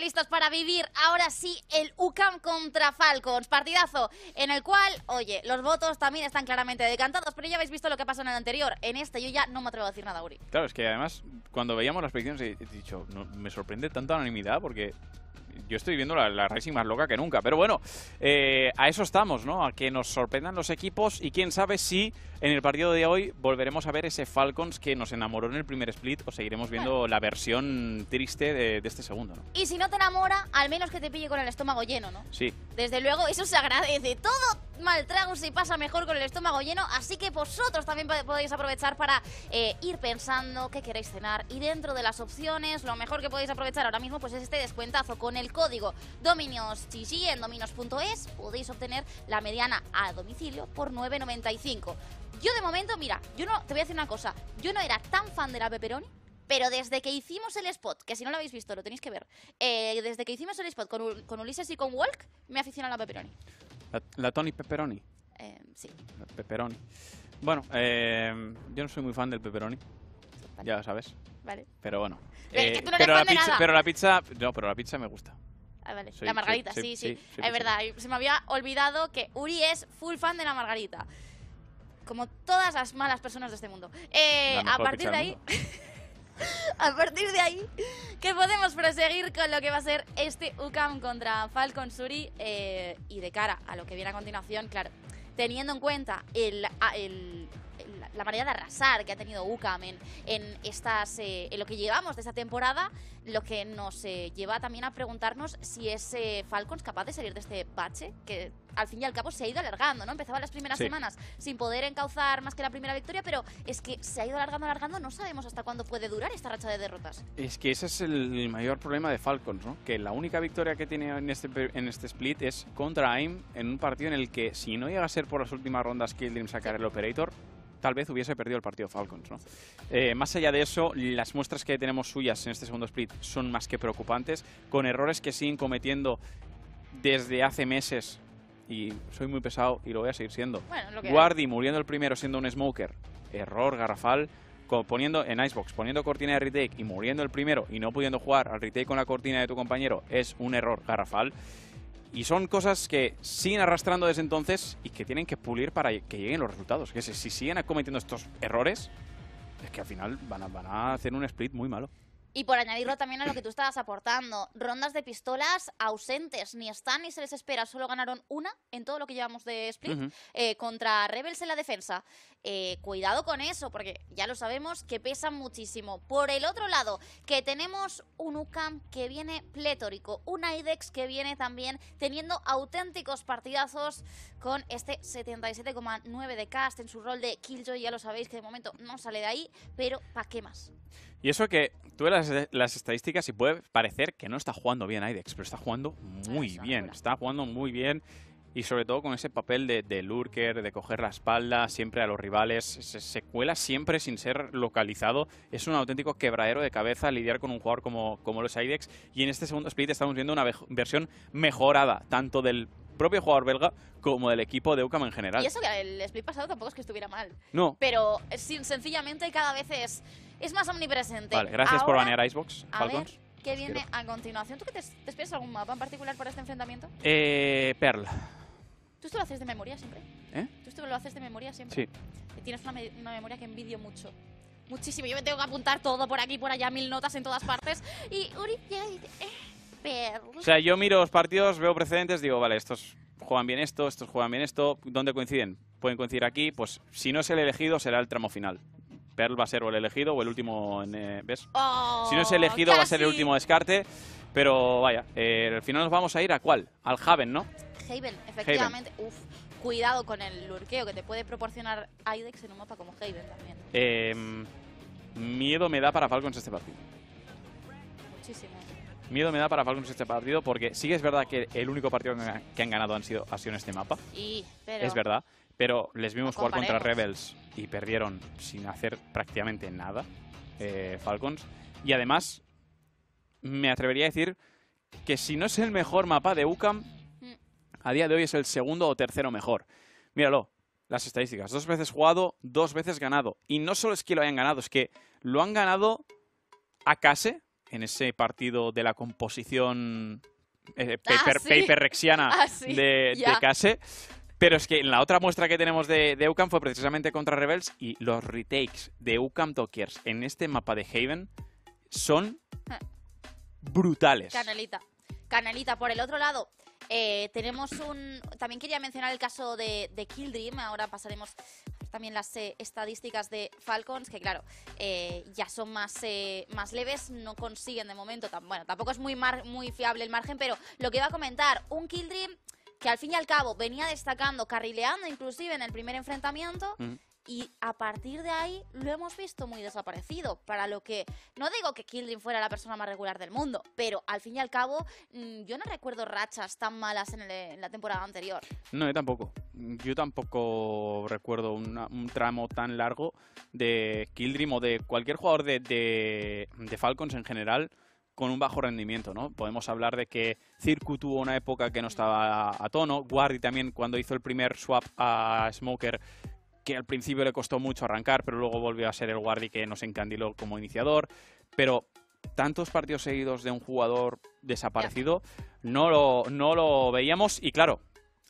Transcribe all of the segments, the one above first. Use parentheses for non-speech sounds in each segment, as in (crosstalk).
listos para vivir ahora sí el UCAM contra Falcons. Partidazo en el cual, oye, los votos también están claramente decantados, pero ya habéis visto lo que pasó en el anterior. En este yo ya no me atrevo a decir nada, Uri. Claro, es que además, cuando veíamos las predicciones, he dicho, me sorprende tanta anonimidad porque yo estoy viendo la, la Racing más loca que nunca. Pero bueno, eh, a eso estamos, ¿no? A que nos sorprendan los equipos y quién sabe si en el partido de hoy volveremos a ver ese Falcons que nos enamoró en el primer split o seguiremos viendo la versión triste de, de este segundo, ¿no? Y si no te enamora, al menos que te pille con el estómago lleno, ¿no? Sí, Desde luego, eso se agradece. Todo mal trago se pasa mejor con el estómago lleno, así que vosotros también po- podéis aprovechar para eh, ir pensando qué queréis cenar. Y dentro de las opciones, lo mejor que podéis aprovechar ahora mismo pues es este descuentazo. Con el código DominosChichi en dominos.es podéis obtener la mediana a domicilio por 9.95. Yo de momento, mira, yo no, te voy a decir una cosa, yo no era tan fan de la pepperoni, pero desde que hicimos el spot, que si no lo habéis visto, lo tenéis que ver, eh, desde que hicimos el spot con, Ul- con Ulises y con Walk, me aficiono a la pepperoni. la, la Tony Pepperoni. Eh, sí. La pepperoni. Bueno, eh, yo no soy muy fan del pepperoni, Vale. ya lo sabes. Vale. Pero bueno. Pero es que tú no eres pero, la pizza, nada. pero la pizza, no, pero la pizza me gusta. Ah, vale. La margarita, sí, sí. es verdad, se me había olvidado que Uri es full fan de la margarita. Como todas las malas personas de este mundo. Eh, (laughs) a partir de ahí. a partir de ahí, que podemos proseguir con lo que va a ser este UCAM contra Falcon Suri. eh, y de cara a lo que viene a continuación, claro, teniendo en cuenta el- la manera de arrasar que ha tenido UCAM en, en estas, eh, en lo que llevamos de esta temporada, lo que nos eh, lleva también a preguntarnos si es Falcons capaz de salir de este bache que al fin y al cabo se ha ido alargando, ¿no? Empezaba las primeras Sí. semanas sin poder encauzar más que la primera victoria, pero es que se ha ido alargando, alargando, no sabemos hasta cuándo puede durar esta racha de derrotas. Es que ese es el, el mayor problema de Falcons, ¿no? Que la única victoria que tiene en este, en este split es contra AIM en un partido en el que si no llega a ser por las últimas rondas que Dream sacar el Operator, tal vez hubiese perdido el partido Falcons, ¿no? Eh, más allá de eso, las muestras que tenemos suyas en este segundo split son más que preocupantes, con errores que siguen cometiendo desde hace meses. Y soy muy pesado y lo voy a seguir siendo. Bueno, Guardi muriendo el primero siendo un smoker. Error garrafal. Poniendo en Icebox, poniendo cortina de retake y muriendo el primero y no pudiendo jugar al retake con la cortina de tu compañero es un error garrafal. Y son cosas que siguen arrastrando desde entonces y que tienen que pulir para que lleguen los resultados. Que si, si siguen cometiendo estos errores, es que al final van a hacer un split muy malo. Y por añadirlo también a lo que tú estabas aportando, rondas de pistolas ausentes, ni están ni se les espera, solo ganaron una en todo lo que llevamos de split eh, contra Rebels en la defensa. Eh, cuidado con eso, porque ya lo sabemos que pesan muchísimo. Por el otro lado, que tenemos un UCAM que viene pletórico, un IDEX que viene también teniendo auténticos partidazos con este 77,9 de cast en su rol de Killjoy, ya lo sabéis que de momento no sale de ahí, pero ¿para qué más? Y eso que tú ves las, las estadísticas y puede parecer que no está jugando bien IDEX, pero está jugando muy bien. Está jugando muy bien y sobre todo con ese papel de, de lurker, de coger la espalda siempre a los rivales. Se, se cuela siempre sin ser localizado. Es un auténtico quebradero de cabeza lidiar con un jugador como, como los IDEX. Y en este segundo split estamos viendo una versión mejorada, tanto del propio jugador belga como del equipo de UCAM en general. Y eso que el split pasado tampoco es que estuviera mal. No. Pero eh, sin- sencillamente cada vez es, es más omnipresente. Vale, gracias por Ahora, banear Icebox, A Falcons. ver qué viene a continuación. ¿Tú qué te, te esperas algún mapa en particular para este enfrentamiento? Eh, Pearl. ¿Tú esto lo haces de memoria siempre? ¿Eh? ¿Tú esto lo haces de memoria siempre? Sí. Tienes una, me- una memoria que envidio mucho. Muchísimo. Yo me tengo que apuntar todo por aquí, por allá, mil notas en todas partes. Y Uri llega y dice, eh, Pearl. O sea, yo miro los partidos, veo precedentes, digo, vale, estos juegan bien esto, estos juegan bien esto. ¿Dónde coinciden? Pueden coincidir aquí. Pues si no es el elegido, será el tramo final. Pearl va a ser o el elegido o el último, en, eh, ¿ves? Oh, Si no es elegido, va a ser el último descarte. Pero vaya, eh, al final nos vamos a ir a cuál? Al Haven, ¿no? Haven, efectivamente. Uf, cuidado con el lurqueo que te puede proporcionar IDEX en un mapa como Haven también. Eh, miedo me da para Falcons este partido. Muchísimo. Miedo me da para Falcons este partido porque sí que es verdad que el único partido que- que han ganado han sido, ha sido en este mapa. Y, pero... Es verdad. Pero les vimos jugar contra. Rebels y perdieron sin hacer prácticamente nada eh, Falcons. Y además, me atrevería a decir que si no es el mejor mapa de UCAM, Mm. a día de hoy es el segundo o tercero mejor. Míralo, las estadísticas. Dos veces jugado, dos veces ganado. Y no solo es que lo hayan ganado, es que lo han ganado a case en ese partido de la composición eh, Ah, paper, sí. paperrexiana (laughs) Ah, sí, de, de Case. Pero es que la otra muestra que tenemos de, de UCAM fue precisamente contra Rebels y los retakes de UCAM Talkers en este mapa de Haven son (laughs) brutales. Canelita. Canelita. Por el otro lado, eh, tenemos un... También quería mencionar el caso de, de Kill Dream. Ahora pasaremos también las eh, estadísticas de Falcons, que claro, eh, ya son más, eh, más leves, no consiguen de momento, bueno, tampoco es muy, mar- muy fiable el margen, pero lo que iba a comentar, un Kill Dream que al fin y al cabo venía destacando, carrileando inclusive en el primer enfrentamiento, Mm. y a partir de ahí lo hemos visto muy desaparecido. Para lo que, no digo que Kildrin fuera la persona más regular del mundo, pero al fin y al cabo, mm, yo no recuerdo rachas tan malas en, el- en la temporada anterior. No, yo tampoco. Yo tampoco recuerdo una- un tramo tan largo de Kildrim o de cualquier jugador de, de- de Falcons en general con un bajo rendimiento, ¿no? Podemos hablar de que Circu tuvo una época que no estaba a, tono, Guardi también cuando hizo el primer swap a Smoker que al principio le costó mucho arrancar, pero luego volvió a ser el Guardi que nos encandiló como iniciador, pero tantos partidos seguidos de un jugador desaparecido no lo, no lo veíamos y claro,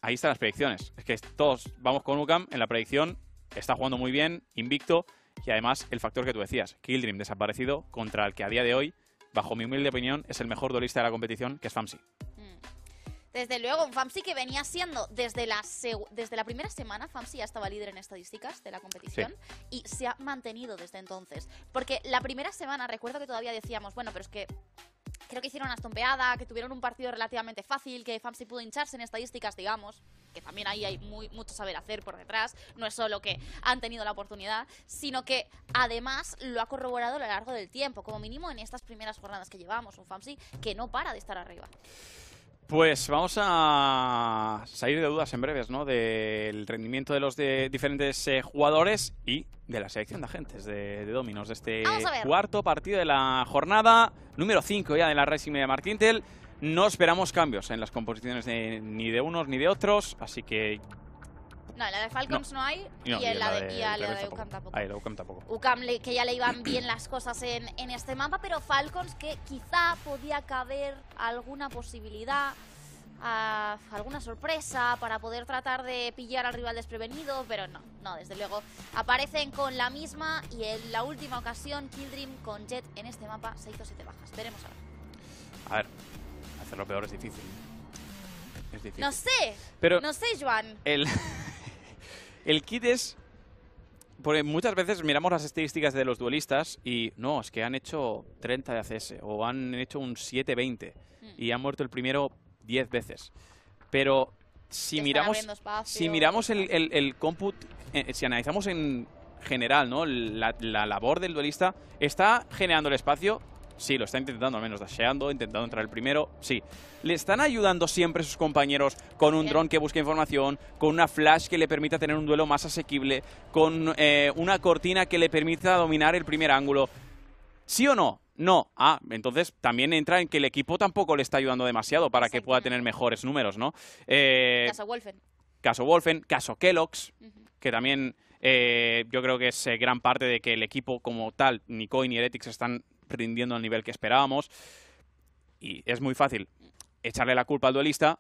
ahí están las predicciones. Es que todos vamos con Ucam en la predicción, está jugando muy bien, invicto, y además el factor que tú decías, Kildrim desaparecido contra el que a día de hoy, bajo mi humilde opinión, es el mejor duelista de la competición, que es Famsi. Mm. Desde luego, un Famsi que venía siendo desde la, desde la primera semana, Famsi ya estaba líder en estadísticas de la competición y se ha mantenido desde entonces. Porque la primera semana, recuerdo que todavía decíamos, bueno, pero es que creo que hicieron una estompeada, que tuvieron un partido relativamente fácil, que Famsi pudo hincharse en estadísticas, digamos, que también ahí hay muy, mucho saber hacer por detrás, no es solo que han tenido la oportunidad, sino que además lo ha corroborado a lo largo del tiempo, como mínimo en estas primeras jornadas que llevamos, un Famsi que no para de estar arriba. Pues vamos a salir de dudas en breves, ¿no? Del rendimiento de los de diferentes eh, jugadores y de la selección de agentes de, de Dominos de este cuarto partido de la jornada número 5 ya de la Racing Media Martintel. No esperamos cambios en las composiciones de- ni de unos ni de otros, así que No, en la de Falcons no, hay y no, y en la de, y a Rebels la de tampoco. UCAM tampoco. Ah, la UCAM tampoco. UCAM le- que ya le iban (clears throat) bien las cosas en, en este mapa, pero Falcons que quizá podía caber alguna posibilidad, ah, alguna sorpresa para poder tratar de pillar al rival desprevenido, pero no, no, desde luego. Aparecen con la misma y en la última ocasión Kildream con Jet en este mapa se hizo siete bajas. Veremos a ver. A ver, hacerlo peor es difícil. Es difícil. No sé, Pero no sé, Joan. El, (laughs) el kit es. Porque muchas veces miramos las estadísticas de los duelistas y no, es que han hecho 30 de ACS o han hecho un 7-20 Mm. y han muerto el primero 10 veces. Pero si miramos, espacio, si miramos el, el, el comput, eh, si analizamos en general ¿no? la, la labor del duelista, ¿está generando el espacio? Sí, lo está intentando, al menos dasheando, intentando entrar el primero, sí. ¿Le están ayudando siempre sus compañeros con un dron que busque información, con una flash que le permita tener un duelo más asequible, con eh, una cortina que le permita dominar el primer ángulo? ¿Sí o no? No. Ah, entonces también entra en que el equipo tampoco le está ayudando demasiado para que pueda tener mejores números, ¿no? Eh, Caso Wolfen. caso Wolfen, caso Kellogg's, que también eh, yo creo que es eh, gran parte de que el equipo como tal, ni Koi ni Heretics, están rindiendo al nivel que esperábamos. Y es muy fácil echarle la culpa al duelista,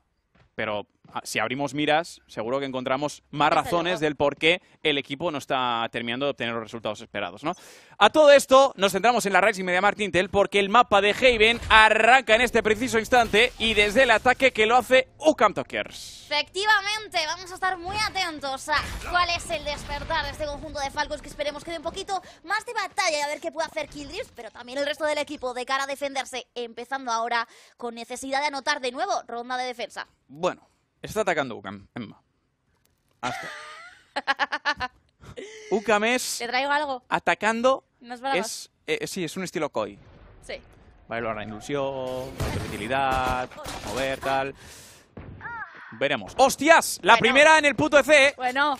pero ah, si abrimos miras, seguro que encontramos más razones del por qué el equipo no está terminando de obtener los resultados esperados, ¿no? A todo esto nos centramos en la Racing Media Market Intel porque el mapa de Haven arranca en este preciso instante y desde el ataque que lo hace Ukam Talkers. Efectivamente, vamos a estar muy atentos a cuál es el despertar de este conjunto de Falcons que esperemos que dé un poquito más de batalla y a ver qué puede hacer Kildrift, pero también el resto del equipo de cara a defenderse, empezando ahora con necesidad de anotar de nuevo ronda de defensa. Bueno, está atacando Ukam, Emma. Hasta. (laughs) Ukam es ¿Te traigo algo? atacando. ¿No es eh, sí, es un estilo Koi. Sí. Vale, la ilusión, versatilidad, mover, tal. Veremos. ¡Hostias! La Bueno. primera en el puto EC. Bueno,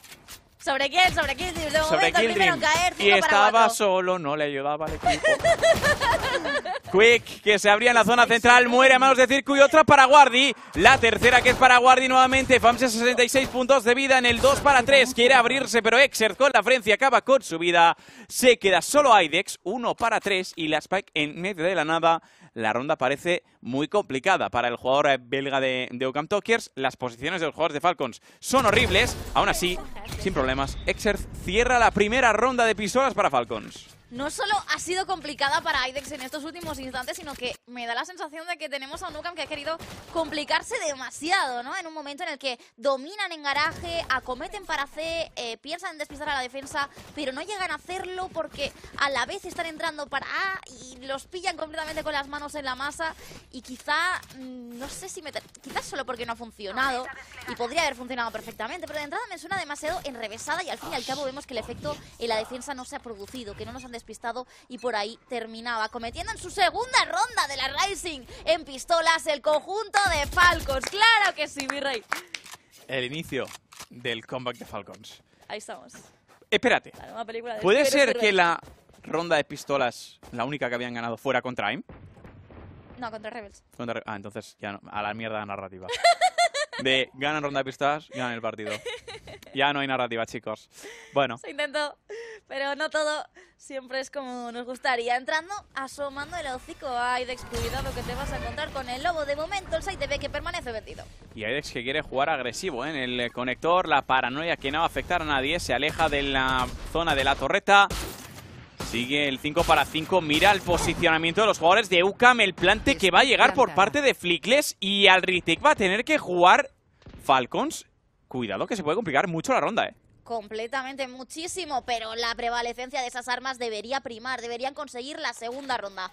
¿sobre quién? ¿Sobre Kildrift? De Sobre momento, primero Kildrim. en caer, Y estaba cuatro. solo, no le ayudaba al equipo. (laughs) Quick, que se abría en la zona central, muere a manos de Circu y otra para Guardi. La tercera que es para Guardi nuevamente. Famse 66 puntos de vida en el 2 para 3. Quiere abrirse, pero Exert con la Frencia acaba con su vida. Se queda solo Aidex, 1 para 3 y la Spike en medio de la nada. La ronda parece muy complicada para el jugador belga de, de Talkers. Las posiciones de los jugadores de Falcons son horribles. Aún así, sin problemas, Exert cierra la primera ronda de pistolas para Falcons no solo ha sido complicada para IDEX en estos últimos instantes, sino que me da la sensación de que tenemos a un que ha querido complicarse demasiado, ¿no? En un momento en el que dominan en garaje, acometen para C, eh, piensan en despistar a la defensa, pero no llegan a hacerlo porque a la vez están entrando para A y los pillan completamente con las manos en la masa y quizá, mm, no sé si meter, quizás solo porque no ha funcionado y podría haber funcionado perfectamente, pero de entrada me suena demasiado enrevesada y al fin y al cabo vemos que el efecto en la defensa no se ha producido, que no nos han despistado y por ahí terminaba cometiendo en su segunda ronda de la Rising en pistolas el conjunto de Falcons. ¡Claro que sí, mi rey! El inicio del comeback de Falcons. Ahí estamos. Espérate. ¿Puede ser que la ronda de pistolas, la única que habían ganado, fuera contra AIM? No, contra Rebels. ah, entonces ya no, a la mierda narrativa. (laughs) de ganan ronda de pistolas, ganan el partido. Ya no hay narrativa, chicos. Bueno. Se intentó, pero no todo siempre es como nos gustaría. Entrando, asomando el hocico a Aidex. Cuidado que te vas a encontrar con el lobo. De momento, el site ve que permanece vendido. Y Aidex que quiere jugar agresivo ¿eh? en el conector. La paranoia que no va a afectar a nadie. Se aleja de la zona de la torreta. Sigue el 5 para 5. Mira el posicionamiento de los jugadores de UCAM. El plante que va a llegar por parte de Flickless. Y al retake va a tener que jugar Falcons. Cuidado que se puede complicar mucho la ronda, ¿eh? Completamente, muchísimo. Pero la prevalecencia de esas armas debería primar. Deberían conseguir la segunda ronda.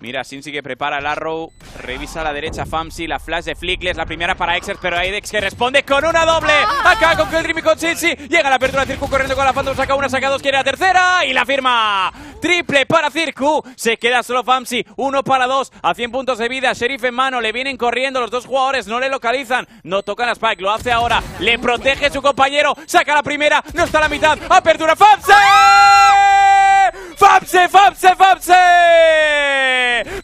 Mira, Sinsi que prepara el arrow. Revisa a la derecha Famsi. La flash de Flickless. La primera para Exer, pero Aidex que responde con una doble. Acá con Keldrim y con Sinsi. Llega la apertura de Circu corriendo con la Phantom. Saca una, saca dos, quiere la tercera. Y la firma. Triple para Circu. Se queda solo Famsi. Uno para dos. A 100 puntos de vida. Sheriff en mano. Le vienen corriendo los dos jugadores. No le localizan. No tocan a Spike. Lo hace ahora. Le protege su compañero. Saca la primera. No está a la mitad. Apertura Famsi. ¡Famse, Famse, Famse!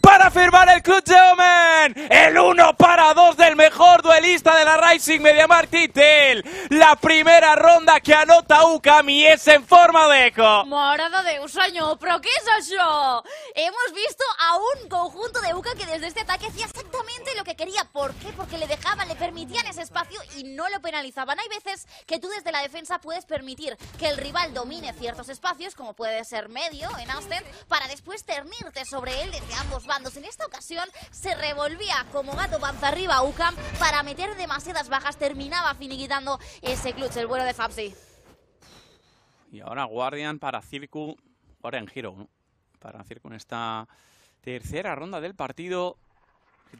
Para firmar el Club Omen. El 1 para 2 del mejor duelista de la Rising MediaMarkt Titel. La primera ronda que anota Ukami es en forma de eco. Morada de un sueño, ¿pero qué es eso? Hemos visto a un conjunto de Uka que desde este ataque hacía exactamente lo que quería. ¿Por qué? Porque le dejaban, le permitían ese espacio y no lo penalizaban. Hay veces que tú desde la defensa puedes permitir que el rival domine ciertos espacios, como puede ser medio en Austin, para después ternirte sobre él desde ambos bandos. En esta ocasión se revolvía como gato panza arriba Ukam para meter demasiadas bajas. Terminaba finiquitando ese clutch, el vuelo de Fabsi. Y ahora Guardian para Circu, Guardian Hero, ¿no? Para Circu en esta tercera ronda del partido.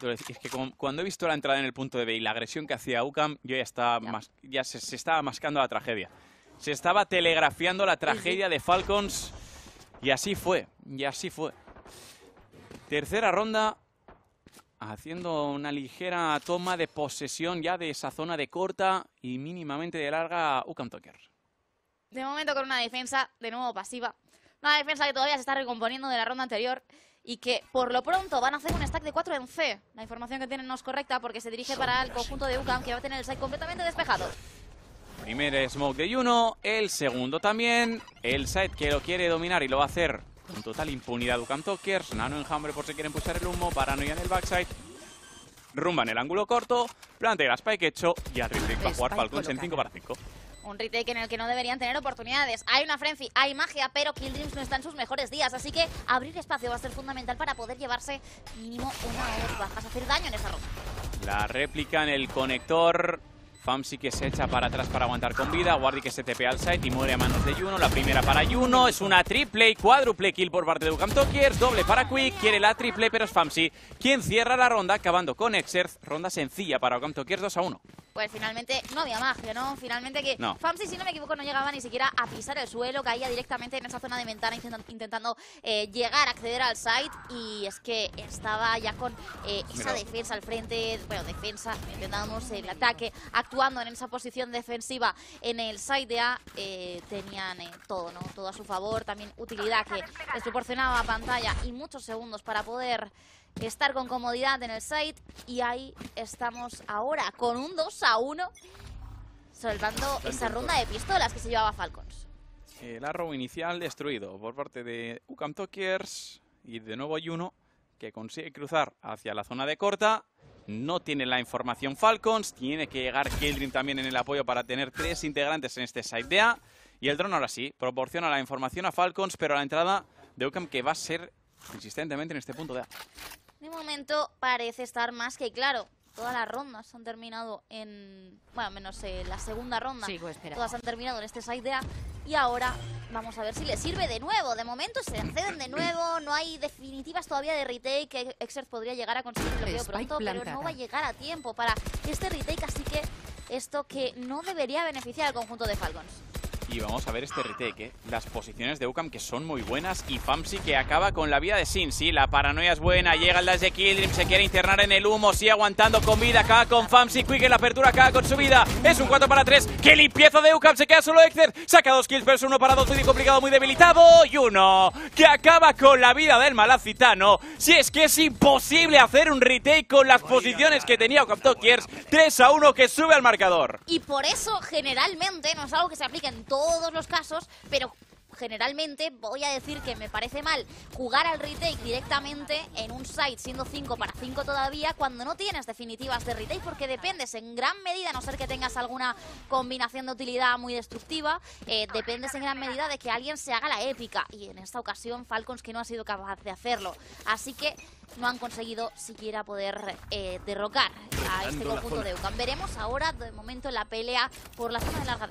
Es que cuando he visto la entrada en el punto de B y la agresión que hacía Ukam, yo ya estaba, ya se, se estaba mascando la tragedia. Se estaba telegrafiando la tragedia de Falcons y así fue, y así fue. Tercera ronda, haciendo una ligera toma de posesión ya de esa zona de corta y mínimamente de larga Ukam Toker. De momento con una defensa de nuevo pasiva. Una defensa que todavía se está recomponiendo de la ronda anterior y que por lo pronto van a hacer un stack de 4 en C. La información que tienen no es correcta porque se dirige para el conjunto de UCAM que va a tener el site completamente despejado. Primer smoke de Juno, el segundo también. El site que lo quiere dominar y lo va a hacer con total impunidad Ducam Tokers. Nano enjambre por si quieren pulsar el humo. Paranoia en el backside. Rumba en el ángulo corto. Plantea la spike hecho. Y a Trick va a jugar Falcons en 5 para 5. Un retake en el que no deberían tener oportunidades. Hay una frenzy, hay magia, pero Kill Dreams no está en sus mejores días. Así que abrir espacio va a ser fundamental para poder llevarse mínimo una o dos bajas. Hacer daño en esa ronda. La réplica en el conector. Famsi que se echa para atrás para aguantar con vida. Guardi que se tepe al site y muere a manos de Juno. La primera para Juno. Es una triple y cuádruple kill por parte de Ukam Tokiers. Doble para Quick. Quiere la triple, pero es Famsi quien cierra la ronda acabando con Exerth. Ronda sencilla para Ukam Tokiers 2 a 1. Pues finalmente no había magia, ¿no? Finalmente que No. Famsi, si no me equivoco, no llegaba ni siquiera a pisar el suelo, caía directamente en esa zona de ventana intentan- intentando eh, llegar, acceder al site y es que estaba ya con eh, esa Mira. defensa al frente, bueno, defensa, intentamos el ataque, actuando en esa posición defensiva en el site de A, eh, tenían eh, todo, ¿no? Todo a su favor, también utilidad que les proporcionaba pantalla y muchos segundos para poder estar con comodidad en el site y ahí estamos ahora con un 2 a 1 salvando esa ronda de pistolas que se llevaba Falcons. El arrow inicial destruido por parte de Ukam Tokers y de nuevo Juno que consigue cruzar hacia la zona de corta. No tiene la información Falcons, tiene que llegar Kildrim también en el apoyo para tener tres integrantes en este site de A. Y el dron ahora sí, proporciona la información a Falcons, pero a la entrada de Ukam que va a ser insistentemente en este punto de A. De momento parece estar más que claro. Todas las rondas han terminado en... Bueno, menos eh, la segunda ronda. Sigo esperando. Todas han terminado en este site de A. Y ahora vamos a ver si le sirve de nuevo. De momento se acceden de nuevo. No hay definitivas todavía de retake. que Exert podría llegar a conseguir el bloqueo pronto, pero no va a llegar a tiempo para este retake. Así que esto que no debería beneficiar al conjunto de Falcons. Y vamos a ver este retake, ¿eh? Las posiciones de Ukam que son muy buenas y Famsi que acaba con la vida de Sin. Sí, la paranoia es buena, llega el dash de Kildrim, se quiere internar en el humo, sigue aguantando con vida, acaba con Famsi, Quick en la apertura, acaba con su vida. Es un 4 para 3, ¡qué limpieza de Ukam! Se queda solo Exer, saca dos kills versus uno para dos, muy complicado, muy debilitado. Y uno que acaba con la vida del malacitano. Si es que es imposible hacer un retake con las posiciones que tenía Ukam Tokiers, 3 a 1 que sube al marcador. Y por eso, generalmente, no es algo que se aplique en todos los casos, pero generalmente voy a decir que me parece mal jugar al retake directamente en un site siendo 5 para 5 todavía cuando no tienes definitivas de retake porque dependes en gran medida, a no ser que tengas alguna combinación de utilidad muy destructiva, eh, dependes en gran medida de que alguien se haga la épica y en esta ocasión Falcons que no ha sido capaz de hacerlo. Así que no han conseguido siquiera poder eh, derrocar a este conjunto de UCAM. Veremos ahora de momento la pelea por la zona de larga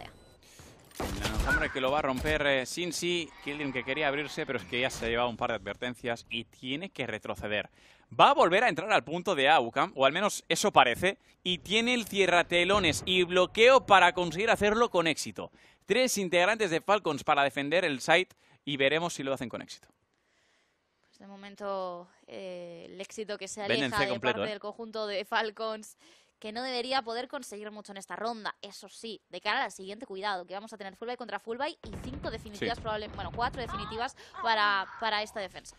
DEA. El hombre que lo va a romper eh, Sinsi, Kildrim que quería abrirse, pero es que ya se ha llevado un par de advertencias y tiene que retroceder. Va a volver a entrar al punto de Aukam, o al menos eso parece, y tiene el cierratelones y bloqueo para conseguir hacerlo con éxito. Tres integrantes de Falcons para defender el site y veremos si lo hacen con éxito. Pues de momento eh, el éxito que se aleja de completo, parte ¿eh? del conjunto de Falcons que no debería poder conseguir mucho en esta ronda. Eso sí, de cara al siguiente cuidado, que vamos a tener full buy contra full buy y cinco definitivas, Sí. probablemente, bueno, cuatro definitivas para, para esta defensa.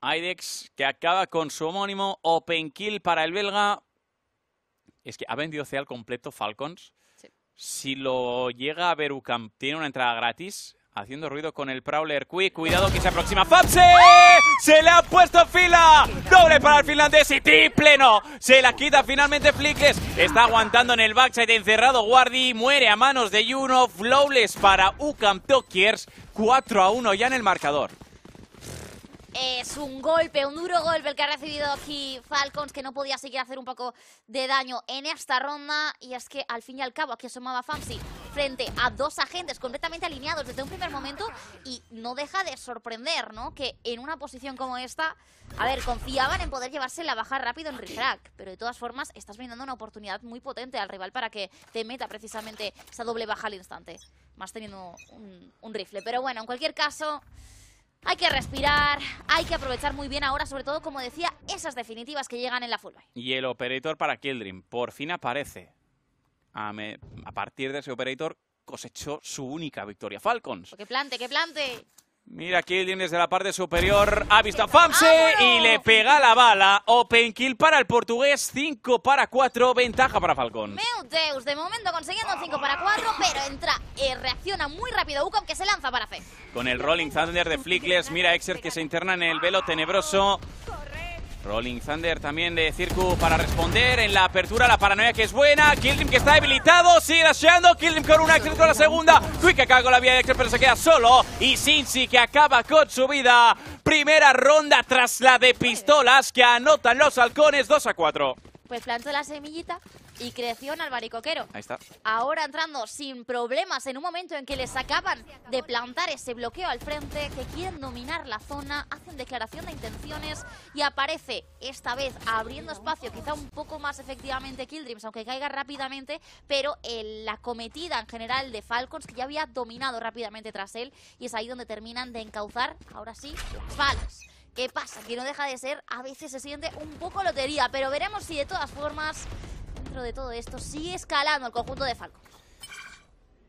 Aidex que acaba con su homónimo Open Kill para el belga. Es que ha vendido C al completo Falcons. Sí. Si lo llega a ver Ucam, tiene una entrada gratis. Haciendo ruido con el Prowler Quick. Cuidado que se aproxima Fapse. Se le ha puesto fila. Doble para el finlandés y triple no. Se la quita finalmente Flickles. Está aguantando en el backside encerrado Guardi. Muere a manos de Juno. Flawless para Ucam Tokiers. 4 a 1 ya en el marcador. Es un golpe, un duro golpe el que ha recibido aquí Falcons, que no podía seguir hacer un poco de daño en esta ronda. Y es que al fin y al cabo aquí asomaba Famsi frente a dos agentes completamente alineados desde un primer momento. Y no deja de sorprender, ¿no? Que en una posición como esta, a ver, confiaban en poder llevarse la baja rápido en refrag. Pero de todas formas, estás brindando una oportunidad muy potente al rival para que te meta precisamente esa doble baja al instante. Más teniendo un rifle. Pero bueno, en cualquier caso. Hay que respirar, hay que aprovechar muy bien ahora, sobre todo, como decía, esas definitivas que llegan en la full buy. Y el operator para Kildrim por fin aparece. A, me- a partir de ese operator cosechó su única victoria. Falcons. Que plante, que plante. Mira Kildrim desde la parte superior. Ha visto a Famse y le pega la bala. Open kill para el portugués. 5 para 4. Ventaja para Falcons. Meu Deus, de momento consiguiendo un 5 para 4, pero entra, eh, reacciona muy rápido Ucom que se lanza para C. Con el Rolling Thunder de Flickless. Mira Exer que se interna en el velo tenebroso. Rolling Thunder también de Circu para responder en la apertura, la paranoia que es buena. Kildrim que está debilitado, sigue dasheando. Kildrim con una Exer con la segunda. Quick acaba con la vía de Exer, pero se queda solo. Y Cincy que acaba con su vida. Primera ronda tras la de pistolas que anotan los halcones 2 a 4. Pues planto la semillita y creció en albaricoquero. Ahí está. Ahora entrando sin problemas en un momento en que les acaban de plantar ese bloqueo al frente, que quieren dominar la zona, hacen declaración de intenciones y aparece esta vez abriendo espacio, quizá un poco más efectivamente Kildreams, aunque caiga rápidamente, pero en la cometida en general de Falcons, que ya había dominado rápidamente tras él, y es ahí donde terminan de encauzar, ahora sí, las balas. ¿Qué pasa? Que no deja de ser, a veces se siente un poco lotería, pero veremos si de todas formas, dentro de todo esto, sigue escalando el conjunto de Falcons.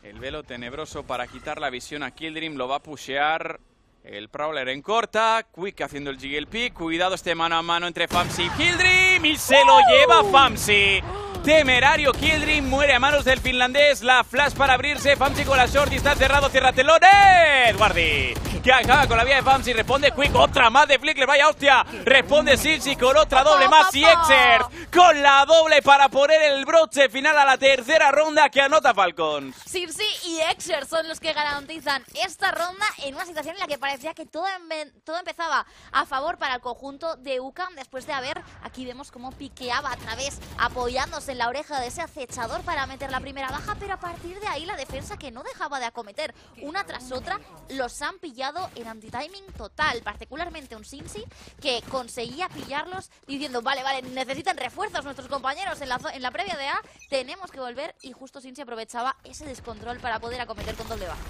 El velo tenebroso para quitar la visión a Kildream lo va a pushear el Prowler en corta. Quick haciendo el GLP. Cuidado este mano a mano entre Famsi y Kildream. Y se lo lleva Famsi. Temerario Kildream muere a manos del finlandés. La flash para abrirse. Famsi con la short y está cerrado. Cierra telón. Edwardi. Que acaba con la vía de Famsi. Responde Quick. Otra más de Flickler. Vaya hostia. Responde Silsi con otra doble más. Y Exert con la doble para poner el broche final a la tercera ronda que anota Falcons. Sirsi y Exer son los que garantizan esta ronda en una situación en la que parecía que todo, todo empezaba a favor para el conjunto de UCAM después de haber, aquí vemos cómo piqueaba a través, apoyándose en la oreja de ese acechador para meter la primera baja, pero a partir de ahí la defensa que no dejaba de acometer una tras otra, los han pillado en anti-timing total, particularmente un Sinsi que conseguía pillarlos diciendo, vale, vale, necesitan refuerzos nuestros compañeros en la, en la previa de A, tenemos que volver y justo Sinsi aprovechaba ese descontrol para poder acometer con doble baja.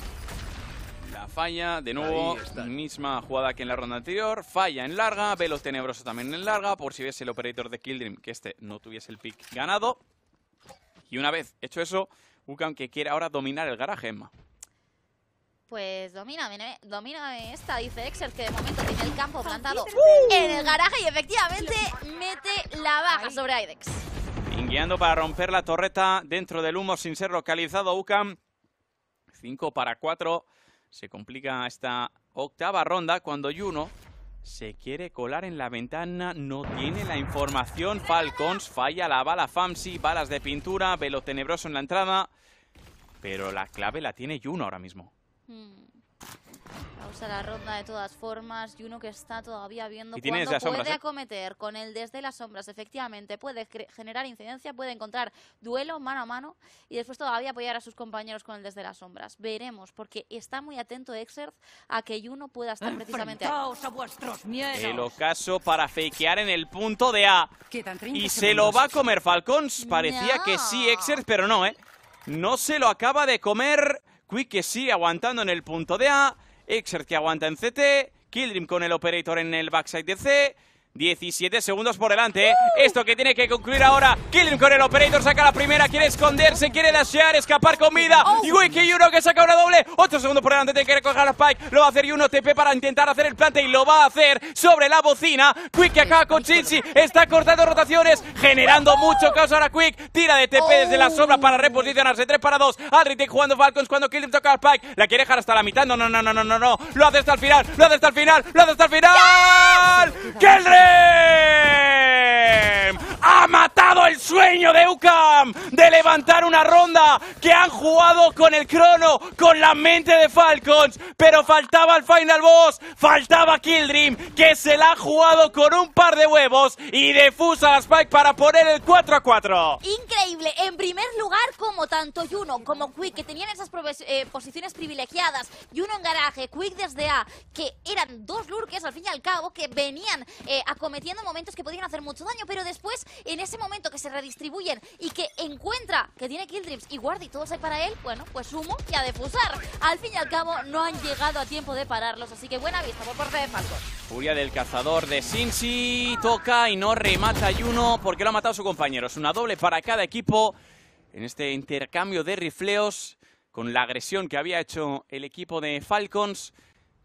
La falla, de nuevo, misma jugada que en la ronda anterior. Falla en larga, velos tenebrosos también en larga, por si ves el operator de Kildream que este no tuviese el pick ganado. Y una vez hecho eso, Ucan que quiere ahora dominar el garaje, Emma. Pues domíname, domíname esta, dice Exer, que de momento tiene el campo plantado en el garaje y efectivamente mete la baja sobre Aidex. Guiando para romper la torreta dentro del humo sin ser localizado Ucam. 5 para 4. Se complica esta octava ronda cuando Juno se quiere colar en la ventana. No tiene la información. Falcons falla la bala Famsi. Balas de pintura. Velo tenebroso en la entrada. Pero la clave la tiene Juno ahora mismo. Hmm. Pausa la ronda de todas formas y uno que está todavía viendo Y sombras, puede ¿eh? acometer con el desde las sombras, efectivamente, puede generar incidencia, puede encontrar duelo mano a mano y después todavía apoyar a sus compañeros con el desde las sombras. Veremos, porque está muy atento Exert a que Juno pueda estar precisamente ahí. Enfrentaos a vuestros miedos. El ocaso para fakear en el punto de A. Quedan 30 Y se lo va a comer Falcons. Parecía No. que sí, Exert, pero no, ¿eh? No se lo acaba de comer. Quick que sí, aguantando en el punto de A. Exert que aguanta en CT. Kildream con el operator en el backside de C. 17 segundos por delante. ¿eh? Esto que tiene que concluir ahora. Kildream con el operator saca la primera. Quiere esconderse, quiere dashear, escapar con vida. Y Wiki Yuno que saca una doble. 8 segundos por delante. Tiene que recoger a Spike. Lo va a hacer Yuno TP para intentar hacer el plante. Y lo va a hacer sobre la bocina. Quick que acaba con Chinchi. Está cortando rotaciones. Generando mucho caos ahora Quick. Tira de TP desde la sombra para reposicionarse. 3 para 2. Aldrich jugando Falcons cuando Kildream toca a Spike. La quiere dejar hasta la mitad. No, no, no, no, no, no. Lo hace hasta el final. Lo hace hasta el final. Lo hace hasta el final. Ha matado el sueño de UCAM de levantar una ronda que han jugado con el crono, con la mente de Falcons, pero faltaba el final boss, faltaba Kildream, que se la ha jugado con un par de huevos y defusa a Spike para poner el 4 a 4. Increíble. En primer lugar, como tanto Juno como Quick, que tenían esas eh, posiciones privilegiadas, Juno en garaje, Quick desde A, que eran dos lurkes al fin y al cabo, que venían eh, acometiendo momentos que podían hacer mucho daño, pero después, en ese momento que se redistribuyen y que encuentra que tiene Killdreams y Guardi todos hay para él, bueno, pues humo y a defusar. Al fin y al cabo, no han llegado a tiempo de pararlos, así que buena vista por parte de Falcon. Furia del cazador de Cincy toca y no remata a Juno porque lo ha matado su compañero. Es una doble para cada equipo en este intercambio de rifleos con la agresión que había hecho el equipo de Falcons,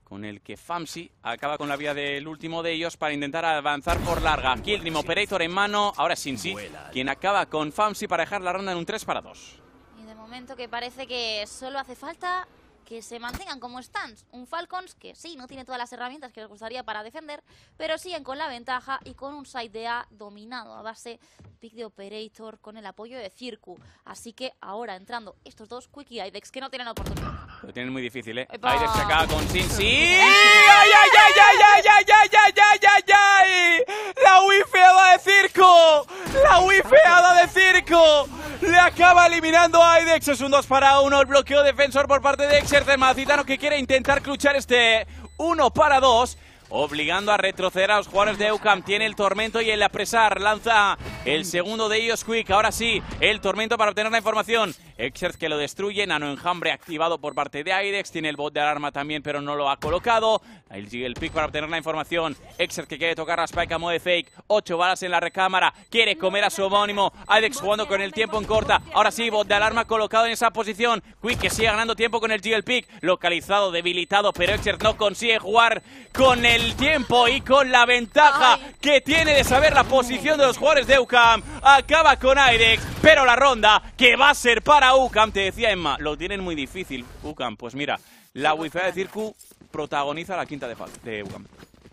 con el que Famsi acaba con la vía del último de ellos para intentar avanzar por larga. Kildrim Operator en mano, ahora es Cincy, quien acaba con Famsi para dejar la ronda en un 3 para 2. Y de momento que parece que solo hace falta que se mantengan como están. Un Falcons que sí, no tiene todas las herramientas que les gustaría para defender, pero siguen con la ventaja y con un side de A dominado a base pick de Operator con el apoyo de Circu. Así que ahora entrando estos dos Quick y Idex que no tienen oportunidad. Lo tienen muy difícil, ¿eh? Epa. Se acaba con Cincy. ¡Ay, ay, ay, ay, ay, ay, ay, ay, ay, ay, ay! ¡La wifeada de circo! ¡La wifeada de circo! Le acaba eliminando a Idex. Es un 2 para 1. El bloqueo defensor por parte de Exer Macitano que quiere intentar cluchar este 1 para 2 obligando a retroceder a los jugadores de Eucam. Tiene el tormento y el apresar. Lanza el segundo de ellos, Quick. Ahora sí, el tormento para obtener la información. Exert que lo destruye. Nano enjambre activado por parte de Aidex. Tiene el bot de alarma también, pero no lo ha colocado. El, el pick para obtener la información. Exert que quiere tocar a Spike a modo de fake. Ocho balas en la recámara. Quiere comer a su homónimo. Aidex jugando con el tiempo en corta. Ahora sí, bot de alarma colocado en esa posición. Quick que sigue ganando tiempo con el GL pick. Localizado, debilitado, pero Exert no consigue jugar con el el tiempo y con la ventaja que tiene de saber la posición de los jugadores de UCAM. Acaba con Aidex, pero la ronda que va a ser para UCAM, te decía Emma, lo tienen muy difícil UCAM. Pues mira, la wifi de Circu protagoniza la quinta de, de UCAM.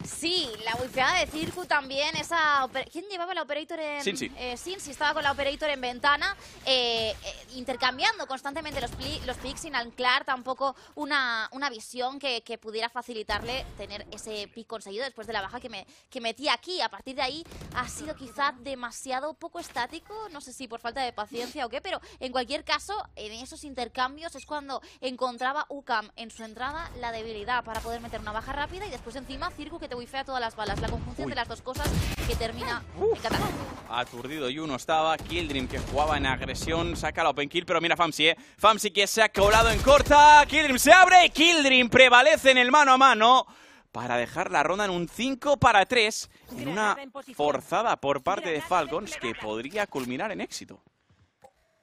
Sí, la wifiada de Circu también, esa... ¿Quién llevaba la operator en...? Sinsi. Eh, Sinsi estaba con la operator en ventana, eh, eh, intercambiando constantemente los, los picks sin anclar tampoco una, una visión que, que, pudiera facilitarle tener ese pick conseguido después de la baja que, me, que metí aquí. A partir de ahí ha sido quizá demasiado poco estático, no sé si por falta de paciencia o qué, pero en cualquier caso, en esos intercambios es cuando encontraba UCAM en su entrada la debilidad para poder meter una baja rápida y después encima Circu que te wifea todas las balas. La conjunción de las dos cosas que termina en catalán. Aturdido y uno estaba. Kildrim que jugaba en agresión. Saca la open kill, pero mira Famsi, ¿eh? Famsi que se ha colado en corta. Kildrim se abre. Kildrim prevalece en el mano a mano para dejar la ronda en un 5 para 3 en una forzada por parte de Falcons que podría culminar en éxito.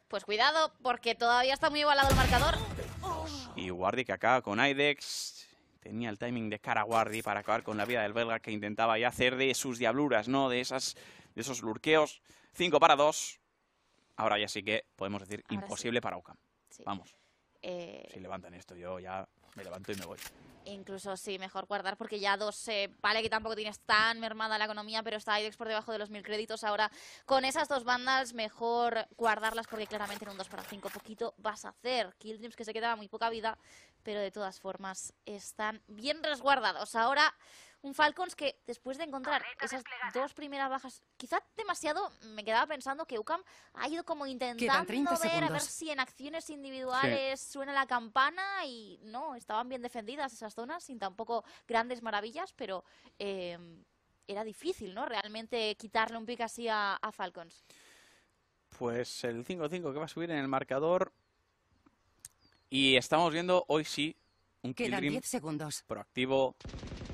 Pues cuidado, porque todavía está muy igualado el marcador. Y Guardi que acaba con Aidex tenía el timing de cara Guardi para acabar con la vida del belga que intentaba ya hacer de sus diabluras, ¿no? De, esas, de esos lurqueos. 5 para 2. Sí. ya sí que podemos decir imposible para Ocam. Vamos. Eh, si levantan esto, yo ya me levanto y me voy. Incluso sí, mejor guardar porque ya dos, eh, vale que tampoco tienes tan mermada la economía, pero está IDEX por debajo de los mil créditos. Ahora, con esas dos bandas, mejor guardarlas porque claramente en un 2 para 5 poquito vas a hacer. Killdreams que se quedaba muy poca vida, pero de todas formas están bien resguardados. Ahora un Falcons que después de encontrar esas dos primeras bajas, quizá demasiado, me quedaba pensando que UCAM ha ido como intentando ver a ver si en acciones individuales suena la campana y no, estaban bien defendidas esas zonas sin tampoco grandes maravillas, pero em, era difícil, ¿no? Realmente quitarle un pick así a, Falcons. Pues el 5-5 que va a subir en el marcador y estamos viendo hoy sí un Quedan 10 segundos. proactivo,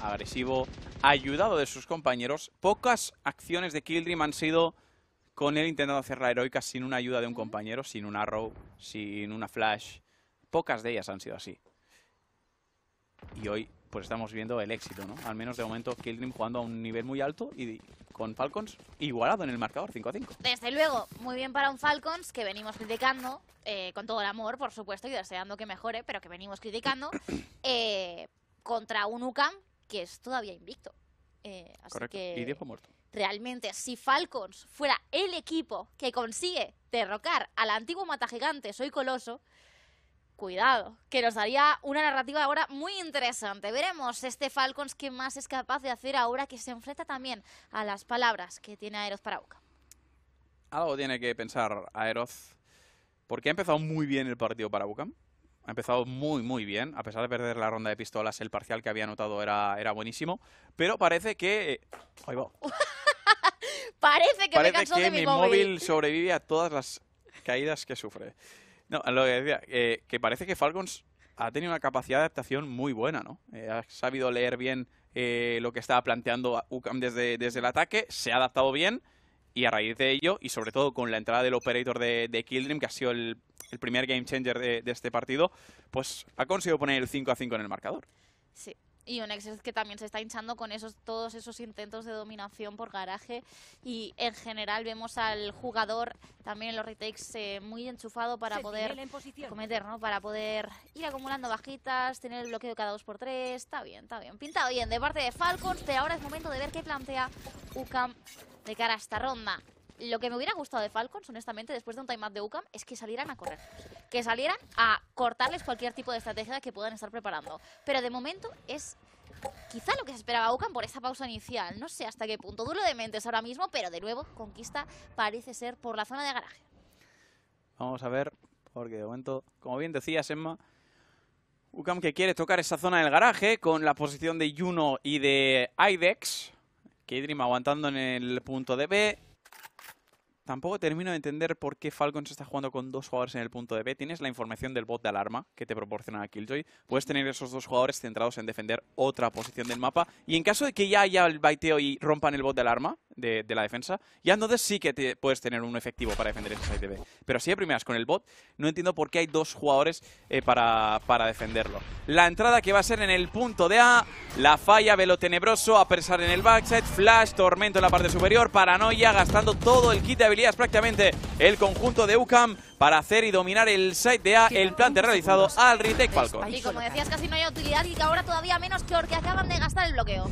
agresivo, ayudado de sus compañeros. Pocas acciones de Kildrim han sido con él intentando hacer la heroica sin una ayuda de un compañero, sin un arrow, sin una flash. Pocas de ellas han sido así. Y hoy pues estamos viendo el éxito, ¿no? Al menos de momento Kildrim jugando a un nivel muy alto y con Falcons igualado en el marcador 5 a 5. Desde luego, muy bien para un Falcons que venimos criticando, eh, con todo el amor, por supuesto, y deseando que mejore, pero que venimos criticando, (coughs) eh, contra un UCAM que es todavía invicto. Eh, Correcto. y Diego muerto. Realmente, si Falcons fuera el equipo que consigue derrocar al antiguo mata gigante Soy Coloso, cuidado, que nos daría una narrativa ahora muy interesante. Veremos este Falcons qué más es capaz de hacer ahora que se enfrenta también a las palabras que tiene Aeroz para Uca. Algo tiene que pensar Aeroz, porque ha empezado muy bien el partido para UCAM. Ha empezado muy, muy bien. A pesar de perder la ronda de pistolas, el parcial que había anotado era, era buenísimo. Pero parece que... Ahí va. (laughs) parece que, parece me que de mi, móvil. sobrevive a todas las caídas que sufre. No, lo que decía, eh, que parece que Falcons ha tenido una capacidad de adaptación muy buena, ¿no? Eh, ha sabido leer bien eh, lo que estaba planteando UCAM desde, desde el ataque, se ha adaptado bien y a raíz de ello, y sobre todo con la entrada del operator de, de Kildrim, que ha sido el primer game changer de, este partido, pues ha conseguido poner el 5 a 5 en el marcador. Sí. Y un Exes que también se está hinchando con esos todos esos intentos de dominación por garaje. Y en general vemos al jugador también en los retakes eh, muy enchufado para poder cometer, ¿no? Para poder ir acumulando bajitas, tener el bloqueo cada dos por tres. Está bien, está bien. Pintado bien de parte de Falcons, pero ahora es momento de ver qué plantea UCAM de cara a esta ronda. Lo que me hubiera gustado de Falcons, honestamente, después de un timeout de UCAM, es que salieran a correr. Que salieran a cortarles cualquier tipo de estrategia que puedan estar preparando. Pero de momento es quizá lo que se esperaba UCAM por esa pausa inicial. No sé hasta qué punto. Duro de mentes ahora mismo, pero de nuevo, conquista parece ser por la zona de garaje. Vamos a ver, porque de momento, como bien decías, Emma, UCAM que quiere tocar esa zona del garaje con la posición de Juno y de IDEX. K-Dream aguantando en el punto de B. Tampoco termino de entender por qué Falcon se está jugando con dos jugadores en el punto de B. Tienes la información del bot de alarma que te proporciona Killjoy. Puedes tener esos dos jugadores centrados en defender otra posición del mapa. Y en caso de que ya haya el baiteo y rompan el bot de alarma de, de la defensa, ya entonces sí que te puedes tener un efectivo para defender ese side de B. Pero si de primeras con el bot, no entiendo por qué hay dos jugadores eh, para, para defenderlo. La entrada que va a ser en el punto de A. La falla, Velo Tenebroso, a pesar en el backside. Flash, Tormento en la parte superior. Paranoia, gastando todo el kit de habilidades prácticamente el conjunto de UCAM para hacer y dominar el site de A. El plante realizado al Retake Falcon. Y como decías, casi no hay utilidad y que ahora todavía menos que porque acaban de gastar el bloqueo.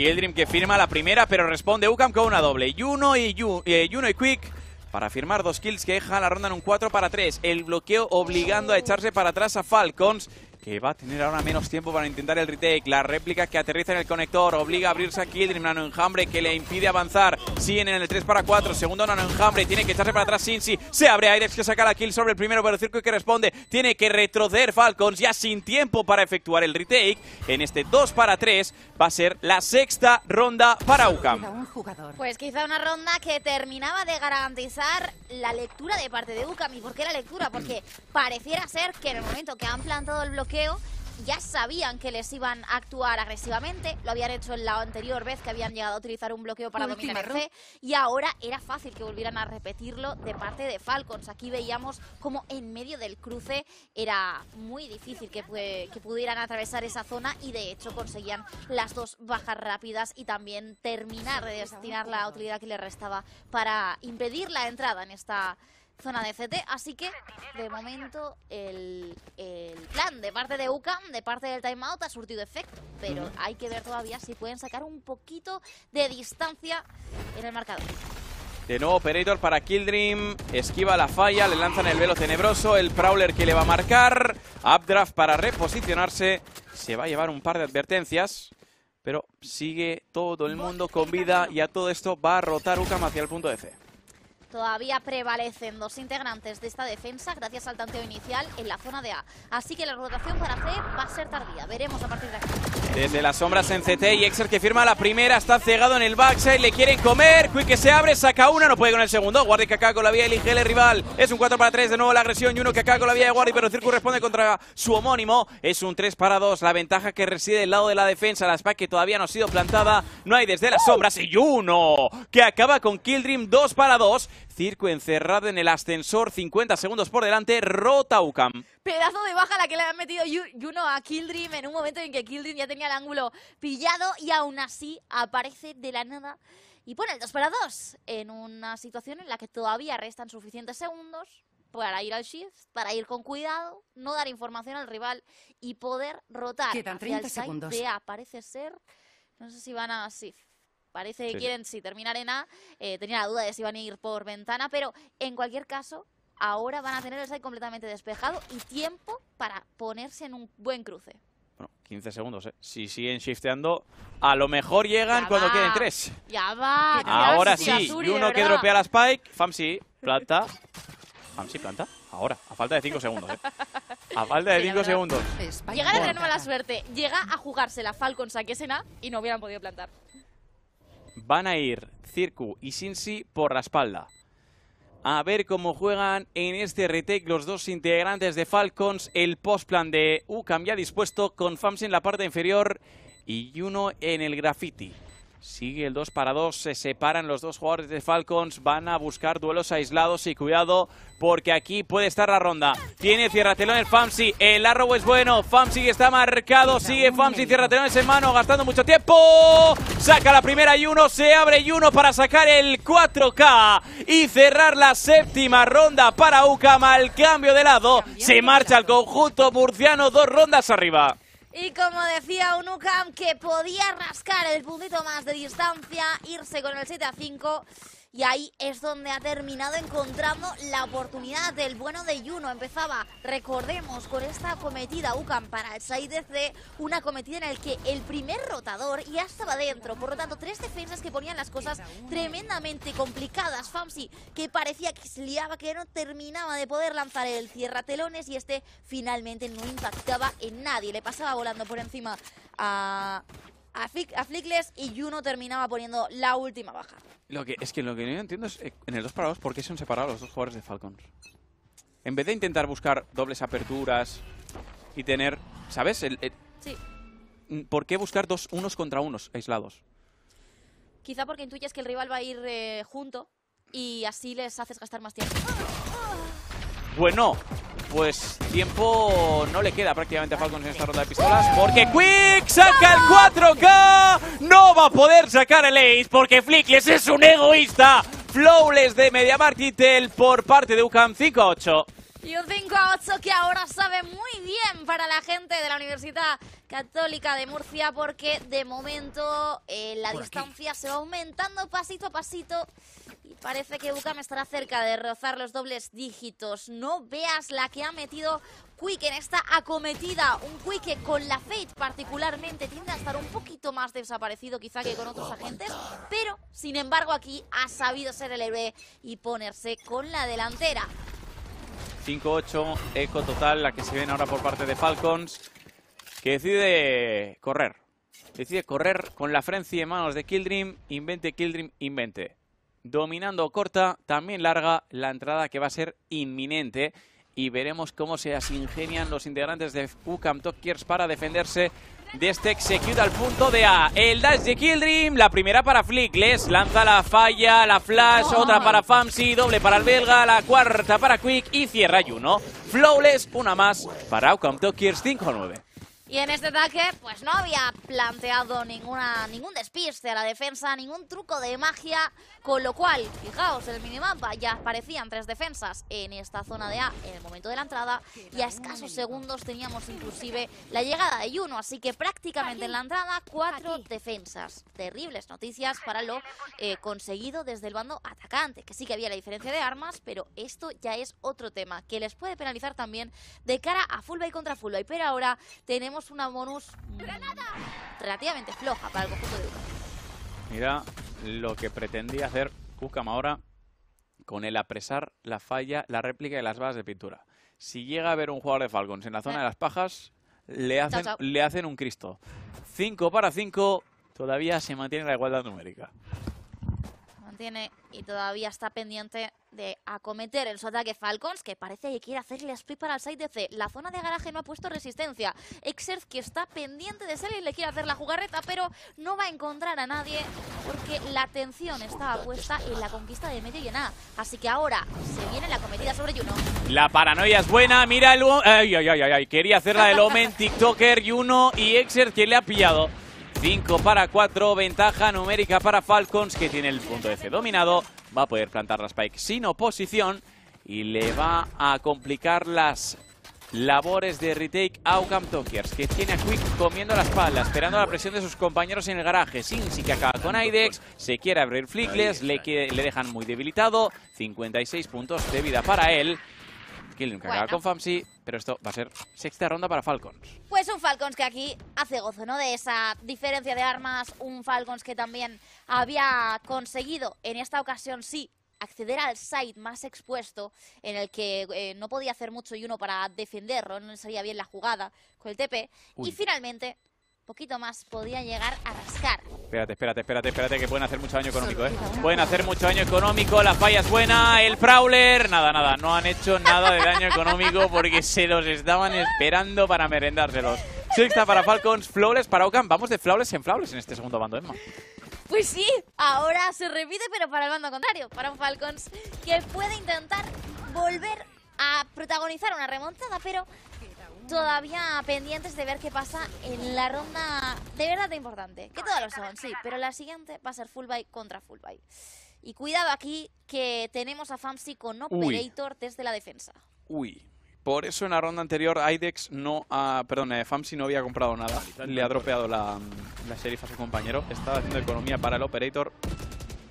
Kildream que firma la primera, pero responde UCAM con una doble. Juno y, Yu- eh, Juno y Quick para firmar dos kills que deja la ronda en un 4 para 3. El bloqueo obligando a echarse para atrás a Falcons, que va a tener ahora menos tiempo para intentar el retake. La réplica que aterriza en el conector obliga a abrirse a Kildream. Nano Enjambre que le impide avanzar. Siguen en el 3 para 4. Segundo Nano Enjambre. Tiene que echarse para atrás Cincy. Se abre Airex que saca la kill sobre el primero, pero el circo que responde. Tiene que retroceder Falcons ya sin tiempo para efectuar el retake. En este 2 para 3 va a ser la sexta ronda para UCAM. Queda un jugador. Pues quizá una ronda que terminaba de garantizar la lectura de parte de UCAM. ¿Y por qué la lectura? Porque pareciera ser que en el momento que han plantado el bloqueo ya sabían que les iban a actuar agresivamente. Lo habían hecho en la anterior vez que habían llegado a utilizar un bloqueo para Última dominar el C. Y ahora era fácil que volvieran a repetirlo de parte de Falcons. Aquí veíamos como en medio del cruce era muy difícil que, que pudieran atravesar esa zona y de hecho conseguían las dos bajas rápidas y también terminar de destinar la utilidad que les restaba para impedir la entrada en esta zona de CT. Así que, de momento, el, el plan de parte de UCAM, de parte del timeout, ha surtido efecto. Pero hay que ver todavía si pueden sacar un poquito de distancia en el marcador. De nuevo Operator para Kildream. Esquiva la falla, le lanzan el velo tenebroso. El Prowler que le va a marcar. Updraft para reposicionarse. Se va a llevar un par de advertencias. Pero sigue todo el mundo con vida y a todo esto va a rotar UCAM hacia el punto de C. Todavía prevalecen dos integrantes de esta defensa gracias al tanteo inicial en la zona de A. Así que la rotación para C va a ser tardía. Veremos a partir de aquí. Desde las sombras en CT y Exer que firma la primera, está cegado en el backside, le quieren comer, Quick que se abre, saca una, no puede con el segundo, Guardi que acaba con la vía, elige el rival, es un 4 para 3, de nuevo la agresión y uno que acaba con la vía de Guardi, pero Circu responde contra su homónimo, es un 3 para 2, la ventaja que reside del lado de la defensa, la spike que todavía no ha sido plantada, no hay desde las sombras y uno que acaba con Kildream 2 para 2, Circo encerrado en el ascensor, 50 segundos por delante, rota UCAM. Pedazo de baja la que le han metido Juno a Kildream en un momento en que Kildream ya tenía el ángulo pillado y aún así aparece de la nada y pone el 2 para 2 en una situación en la que todavía restan suficientes segundos para ir al shift, para ir con cuidado, no dar información al rival y poder rotar Quedan hacia 30 el segundos. de A. Parece ser, no sé si van a sí, Parece que Sí. quieren sí, terminar en A. Eh, tenía la duda de si iban a ir por ventana, pero en cualquier caso, ahora van a tener el site completamente despejado y tiempo para ponerse en un buen cruce. Bueno, 15 segundos, ¿eh? Si siguen shifteando, a lo mejor llegan Ya cuando va. queden 3. Ya va. Ahora sí, Azuri, y uno que dropea la spike. Famsi, planta. Famsi, planta. Ahora, a falta de 5 segundos, ¿eh? A falta de Sí, la 5 verdad. segundos. Llegar a tener mala suerte. Llega a jugársela Falcons a Kesena y no hubieran podido plantar. Van a ir Circu y Sinsi por la espalda. A ver cómo juegan en este retake los dos integrantes de Falcons. El postplan de UCAM ya dispuesto con Famsi en la parte inferior y uno en el graffiti. Sigue el 2 para 2, se separan los dos jugadores de Falcons, van a buscar duelos aislados y cuidado porque aquí puede estar la ronda. Tiene cierratelón el Famsi, el Arrow es bueno, Famsi está marcado, sigue Famsi, cierratelones en mano, gastando mucho tiempo. Saca la primera y uno, se abre y uno para sacar el 4K y cerrar la séptima ronda para UCAM al cambio de lado. Se marcha el conjunto murciano dos rondas arriba. Y como decía Unucam, que podía rascar el puntito más de distancia, irse con el 7 a 5 y ahí es donde ha terminado encontrando la oportunidad del bueno de Juno. Empezaba, recordemos, con esta cometida UCAM para el side de una cometida en el que el primer rotador ya estaba dentro, por lo tanto tres defensas que ponían las cosas tremendamente complicadas. Famsi que parecía que se liaba, que no terminaba de poder lanzar el cierratelones y este finalmente no impactaba en nadie, le pasaba volando por encima a a, Flickless y Juno terminaba poniendo la última baja. Lo que, es que lo que no entiendo es eh, en el 2 para 2 por qué son separados los dos jugadores de Falcons. En vez de intentar buscar dobles aperturas y tener, ¿sabes? El, sí. Mm, ¿Por qué buscar dos unos contra unos aislados? Quizá porque intuyes que el rival va a ir eh, junto y así les haces gastar más tiempo. Bueno, pues tiempo no le queda prácticamente a Falcons en esta ronda de pistolas porque Quick saca el 4K. No va a poder sacar el Ace porque Flickless es un egoísta. Flawless de Media Martitel por parte de UCAM 5-8. Y un 5 8 que ahora sabe muy bien para la gente de la Universidad Católica de Murcia porque de momento eh, la distancia se va aumentando pasito a pasito y parece que UCAM estará cerca de rozar los dobles dígitos. No veas la que ha metido Quick en esta acometida. Un Quick que con la Fate particularmente tiende a estar un poquito más desaparecido quizá que con otros agentes, pero sin embargo aquí ha sabido ser el héroe y ponerse con la delantera. 5-8, eco total, la que se viene ahora por parte de Falcons, que decide correr. Decide correr con la Frenzy en manos de Kildream, invente Kildream, invente dominando corta, también larga, la entrada que va a ser inminente y veremos cómo se ingenian los integrantes de UCAM Talkers para defenderse de este execute al punto de A. El dash de Kildream, la primera para Flickless, lanza la falla, la flash, otra para Famsi, doble para el belga, la cuarta para Quick y cierra Juno. Flawless, una más para UCAM Talkers 5-9. Y en este ataque, pues no había planteado ninguna, ningún despiste a la defensa, ningún truco de magia, con lo cual, fijaos, en el minimapa ya aparecían tres defensas en esta zona de A en el momento de la entrada y a escasos segundos teníamos inclusive la llegada de Juno, así que prácticamente en la entrada cuatro defensas. Terribles noticias para lo eh, conseguido desde el bando atacante, que sí que había la diferencia de armas, pero esto ya es otro tema que les puede penalizar también de cara a fullback contra fullback, pero ahora tenemos una bonus relativamente floja para el conjunto de Ukam. Mira lo que pretendía hacer Ukam ahora con el apresar la falla, la réplica de las balas de pintura. Si llega a ver un jugador de Falcons en la zona de las pajas, le hacen, le hacen un Cristo. 5 para 5, todavía se mantiene la igualdad numérica. Mantiene y todavía está pendiente de acometer en su ataque Falcons, que parece que quiere hacerle split para el side de C. La zona de garaje no ha puesto resistencia. Exerz que está pendiente de salir y le quiere hacer la jugarreta, pero no va a encontrar a nadie porque la atención estaba puesta en la conquista de medio y en A. Así que ahora se viene la cometida sobre Juno. La paranoia es buena, mira el... Ay, ay, ay, ay, quería hacerla del Omen, (laughs) TikToker, Juno y Exerz que le ha pillado. 5 para 4, ventaja numérica para Falcons que tiene el punto de C dominado. Va a poder plantar la Spike sin oposición y le va a complicar las labores de retake a Ucam Tokers, que tiene a Quick comiendo la espalda, esperando la presión de sus compañeros en el garaje. Sin sí que acaba con Aidex, se quiere abrir Flickless, le, le dejan muy debilitado, 56 puntos de vida para él. Killing bueno. con Famsi, pero esto va a ser sexta ronda para Falcons. Pues un Falcons que aquí hace gozo, ¿no? De esa diferencia de armas, un Falcons que también había conseguido en esta ocasión, sí, acceder al site más expuesto en el que eh, no podía hacer mucho y uno para defenderlo, no le salía bien la jugada con el TP. Y finalmente poquito más podía llegar a rascar. Espérate, espérate, espérate, espérate, que pueden hacer mucho daño económico, ¿eh? Pueden hacer mucho daño económico, la falla es buena, el Prowler, nada, nada, no han hecho nada de daño económico porque se los estaban esperando para merendárselos. Sexta para Falcons, Flawless para Ocam, vamos de Flawless en Flawless en este segundo bando, Emma. Pues sí, ahora se repite, pero para el bando contrario, para un Falcons que puede intentar volver a protagonizar una remontada, pero todavía pendientes de ver qué pasa en la ronda de verdad importante. Que todas lo son, sí, pero la siguiente va a ser full buy contra full buy. Y cuidado aquí que tenemos a Famsi con Operator desde la defensa. Uy, por eso en la ronda anterior Aidex no ha... Perdón, eh, Famsi no había comprado nada. Le ha dropeado la, la sheriff a su compañero. Estaba haciendo economía para el Operator.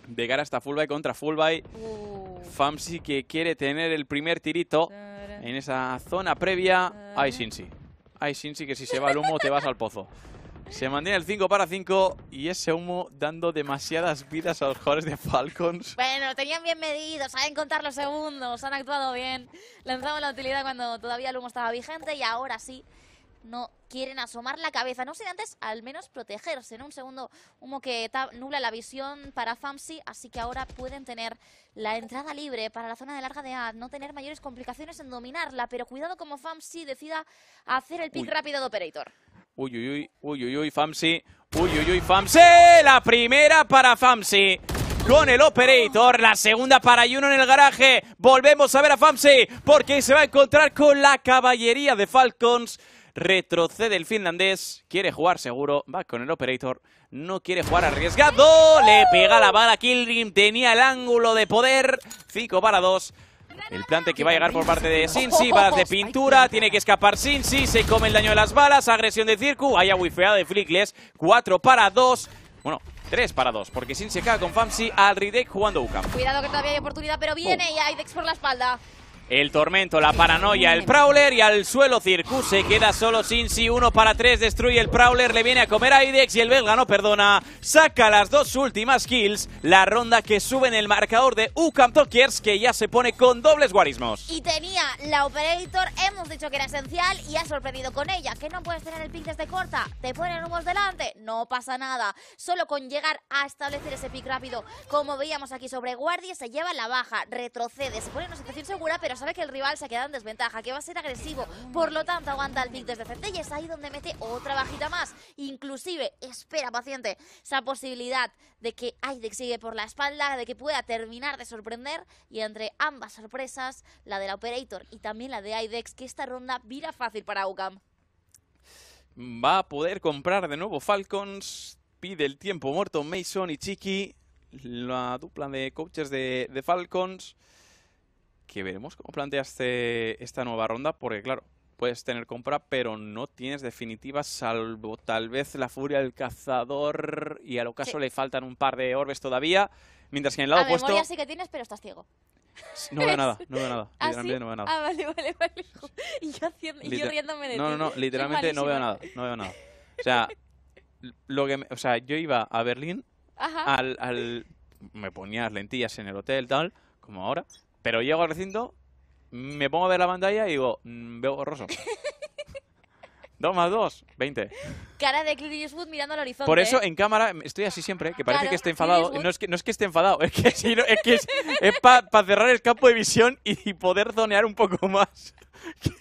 de cara a esta full buy contra full buy. Uh. Famsi que quiere tener el primer tirito en esa zona previa. Ay, Shinsi. Ay, Shinsi, que si se va el humo te vas al pozo. Se mantiene el 5 para 5 y ese humo dando demasiadas vidas a los jugadores de Falcons. Bueno, tenían bien medido, saben contar los segundos, han actuado bien. Lanzamos la utilidad cuando todavía el humo estaba vigente y ahora sí no quieren asomar la cabeza. No sin antes al menos protegerse. En un segundo humo que nubla la visión para Famsi, así que ahora pueden tener la entrada libre para la zona de larga de A, no tener mayores complicaciones en dominarla, pero cuidado como Famsi decida hacer el pick Uy. rápido de Operator. Uy, uy, uy, uy, uy, uy, Famsi. Uy, uy, uy, Famsi. La primera para Famsi. Con el Operator, la segunda para Juno en el garaje. Volvemos a ver a Famsi porque se va a encontrar con la caballería de Falcons. Retrocede el finlandés, quiere jugar seguro, va con el Operator, no quiere jugar arriesgado, le pega la bala a Killgrim, tenía el ángulo de poder, 5 para 2. El plante que va a llegar por parte de Sinsi, balas de pintura, tiene que escapar Sinsi, se come el daño de las balas, agresión de Circu, haya wifeada de Flickles, 4 para 2, bueno, 3 para 2, porque Sinsi cae con Famsi al Ridek jugando UCAM. Cuidado que todavía hay oportunidad, pero viene y Aidex por la espalda. El tormento, la paranoia, el Prowler y al suelo Circus. Se queda solo Sinsi, uno para tres, destruye el Prowler, le viene a comer a Idex y el belga no perdona. Saca las dos últimas kills, la ronda que sube en el marcador de UCAM Talkers, que ya se pone con dobles guarismos. Y tenía la Operator, hemos dicho que era esencial y ha sorprendido con ella. Que no puedes tener el pick desde corta, te ponen humos delante, no pasa nada. Solo con llegar a establecer ese pick rápido, como veíamos aquí sobre Guardia, se lleva la baja, retrocede, se pone en una situación segura, pero sabe que el rival se ha quedado en desventaja, que va a ser agresivo. Por lo tanto, aguanta el pick desde CT y es ahí donde mete otra bajita más. Inclusive, espera paciente, esa posibilidad de que Aidex sigue por la espalda, de que pueda terminar de sorprender y entre ambas sorpresas, la de la Operator y también la de Aidex, que esta ronda vira fácil para UCAM. Va a poder comprar de nuevo Falcons. Pide el tiempo muerto Mason y Chiqui. La dupla de coaches de Falcons. Que veremos cómo plantea este- esta nueva ronda. Porque, claro, puedes tener compra, pero no tienes definitiva, salvo tal vez la furia del cazador. Y al ocaso Sí. le faltan un par de orbes todavía. Mientras que en el A lado opuesto. memoria sí que tienes, pero estás ciego. No veo nada, no veo nada. ¿Ah, Literalmente sí? no veo nada. Ah, vale, vale, vale. Y yo, haciendo, y yo Liter- riéndome de no, ti. no, no, literalmente no veo nada, no veo nada. O sea, (laughs) lo que me- o sea, yo iba a Berlín Ajá. al, al me ponía las lentillas en el hotel tal, como ahora, pero llego al recinto, me pongo a ver la pantalla y digo, mm, veo borroso. (laughs) dos más dos, 20. Cara de Clint Eastwood mirando al horizonte. Por eso en cámara estoy así siempre, que parece Claro, que esté enfadado. No es que, no es que esté enfadado, es que, si no- es, que es, para cerrar el campo de visión y, poder zonear un poco más. (laughs)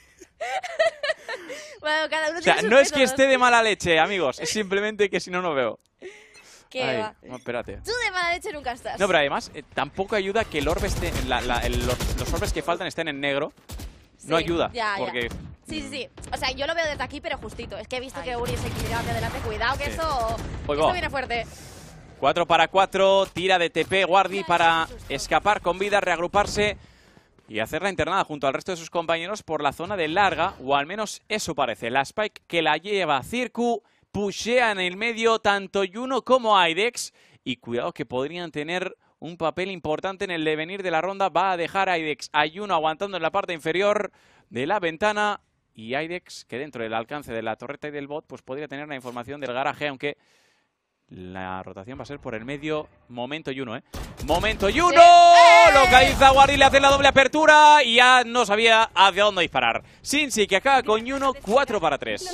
Bueno, cada uno O sea, tiene no es que esté de mala leche, amigos, es simplemente que si no, no veo. ¿Qué Ay, va? no, espérate. Tú de mala leche nunca estás. No, pero además eh, tampoco ayuda que el orbe esté, la- la- el- los, los orbes que faltan estén en negro. No Sí, ayuda, ya, ya. porque Sí, sí, sí. O sea, yo lo veo desde aquí, pero justito. Es que he visto que Uri se equilibraba hacia adelante. Cuidado, que Sí. eso, Pues eso va. viene fuerte. 4 para 4, tira de TP Guardi para escapar con vida, reagruparse y hacer la internada junto al resto de sus compañeros por la zona de larga, o al menos eso parece. La Spike que la lleva Circu, pushea en el medio tanto Juno como Aidex y cuidado que podrían tener un papel importante en el devenir de la ronda. Va a dejar a Aidex a Juno aguantando en la parte inferior de la ventana y Aidex que dentro del alcance de la torreta y del bot pues podría tener la información del garaje, aunque la rotación va a ser por el medio. Momento y uno, ¿eh? Momento y uno. ¡Eh! Localiza a Guardi, le hace la doble apertura y ya no sabía hacia dónde disparar. Sinsi que acaba con Juno, 4 para 3.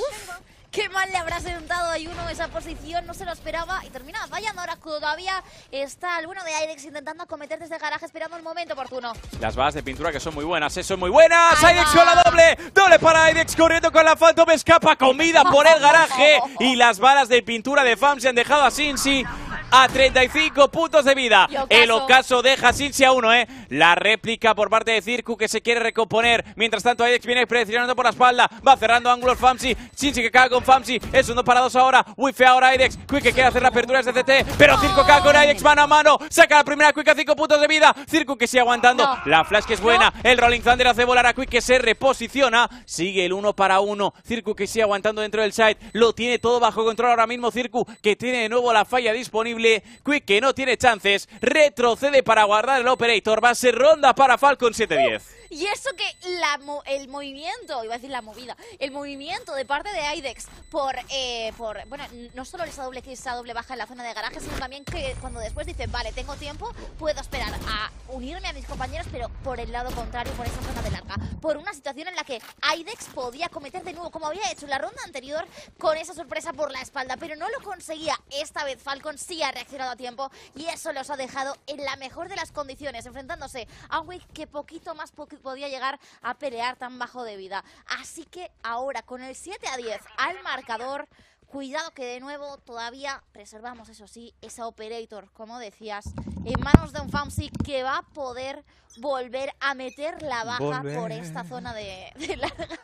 Qué mal le habrá sentado a Juno esa posición, no se lo esperaba y termina fallando. Ahora todavía está el bueno de Aidex intentando acometer desde el garaje esperando el momento oportuno. Las balas de pintura que son muy buenas, ¿eh? son muy buenas. Aidex con la doble. Doble para Aidex corriendo con la Phantom. Escapa comida por el garaje. Y las balas de pintura de Fam se han dejado a Sinsi a 35 puntos de vida. Ocaso. El ocaso deja Sinsi a uno, ¿eh? La réplica por parte de Circu que se quiere recomponer. Mientras tanto, Aidex viene presionando por la espalda. Va cerrando ángulos Famsi. Sinsi que caga con Famsi. Es uno para dos ahora. Wife ahora Aidex. Quick que quiere hacer la apertura desde CT. Pero Circu caga con Aidex mano a mano. Saca la primera Quick a 5 puntos de vida. Circu que sigue aguantando. La flash que es buena. El Rolling Thunder hace volar a Quick que se reposiciona. Sigue el uno para uno. Circu que sigue aguantando dentro del side. Lo tiene todo bajo control ahora mismo. Circu que tiene de nuevo la falla disponible. Quick que no tiene chances. Retrocede para guardar el Operator. Va a ser ronda para Falcon 7-10. Y eso que la el movimiento, iba a decir la movida, el movimiento de parte de IDEX por, eh, por bueno, no solo esa doble esa doble baja en la zona de garaje, sino también que cuando después dice, vale, tengo tiempo, puedo esperar a unirme a mis compañeros, pero por el lado contrario, por esa zona de larga. Por una situación en la que IDEX podía cometer de nuevo, como había hecho en la ronda anterior, con esa sorpresa por la espalda, pero no lo conseguía. Esta vez Falcon sí ha reaccionado a tiempo y eso los ha dejado en la mejor de las condiciones, enfrentándose a un Wick que poquito más podía llegar a pelear tan bajo de vida. Así que ahora con el 7 a 10 al marcador, cuidado que de nuevo todavía preservamos, eso sí, esa operator, como decías, en manos de un Famsi que va a poder volver a meter la baja por esta zona de, larga.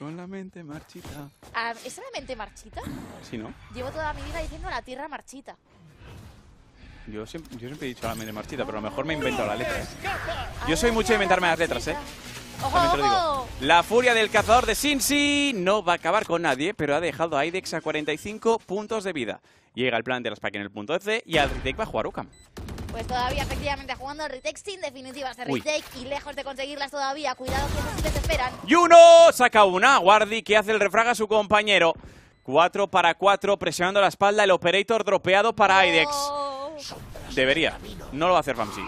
Con la mente marchita. Ah, ¿Es la mente marchita? Sí, ¿no? Llevo toda mi vida diciendo la tierra marchita. Yo siempre, yo siempre he dicho la mente marchita, pero a lo mejor me invento la letra. ¿eh? Yo soy mucho de inventarme las letras, ¿eh? La furia del cazador de Sinsi no va a acabar con nadie, pero ha dejado a Idex a 45 puntos de vida. Llega el plan de las en el punto C y al retake va a jugar Ukam. Pues todavía efectivamente jugando retake sin definitivas de retake y lejos de conseguirlas todavía. Cuidado que esos sí esperan. Y uno saca una. Guardi que hace el refraga a su compañero. 4 para 4 presionando la espalda el operator dropeado para Idex. Oh. Debería. No lo va a hacer Famsi.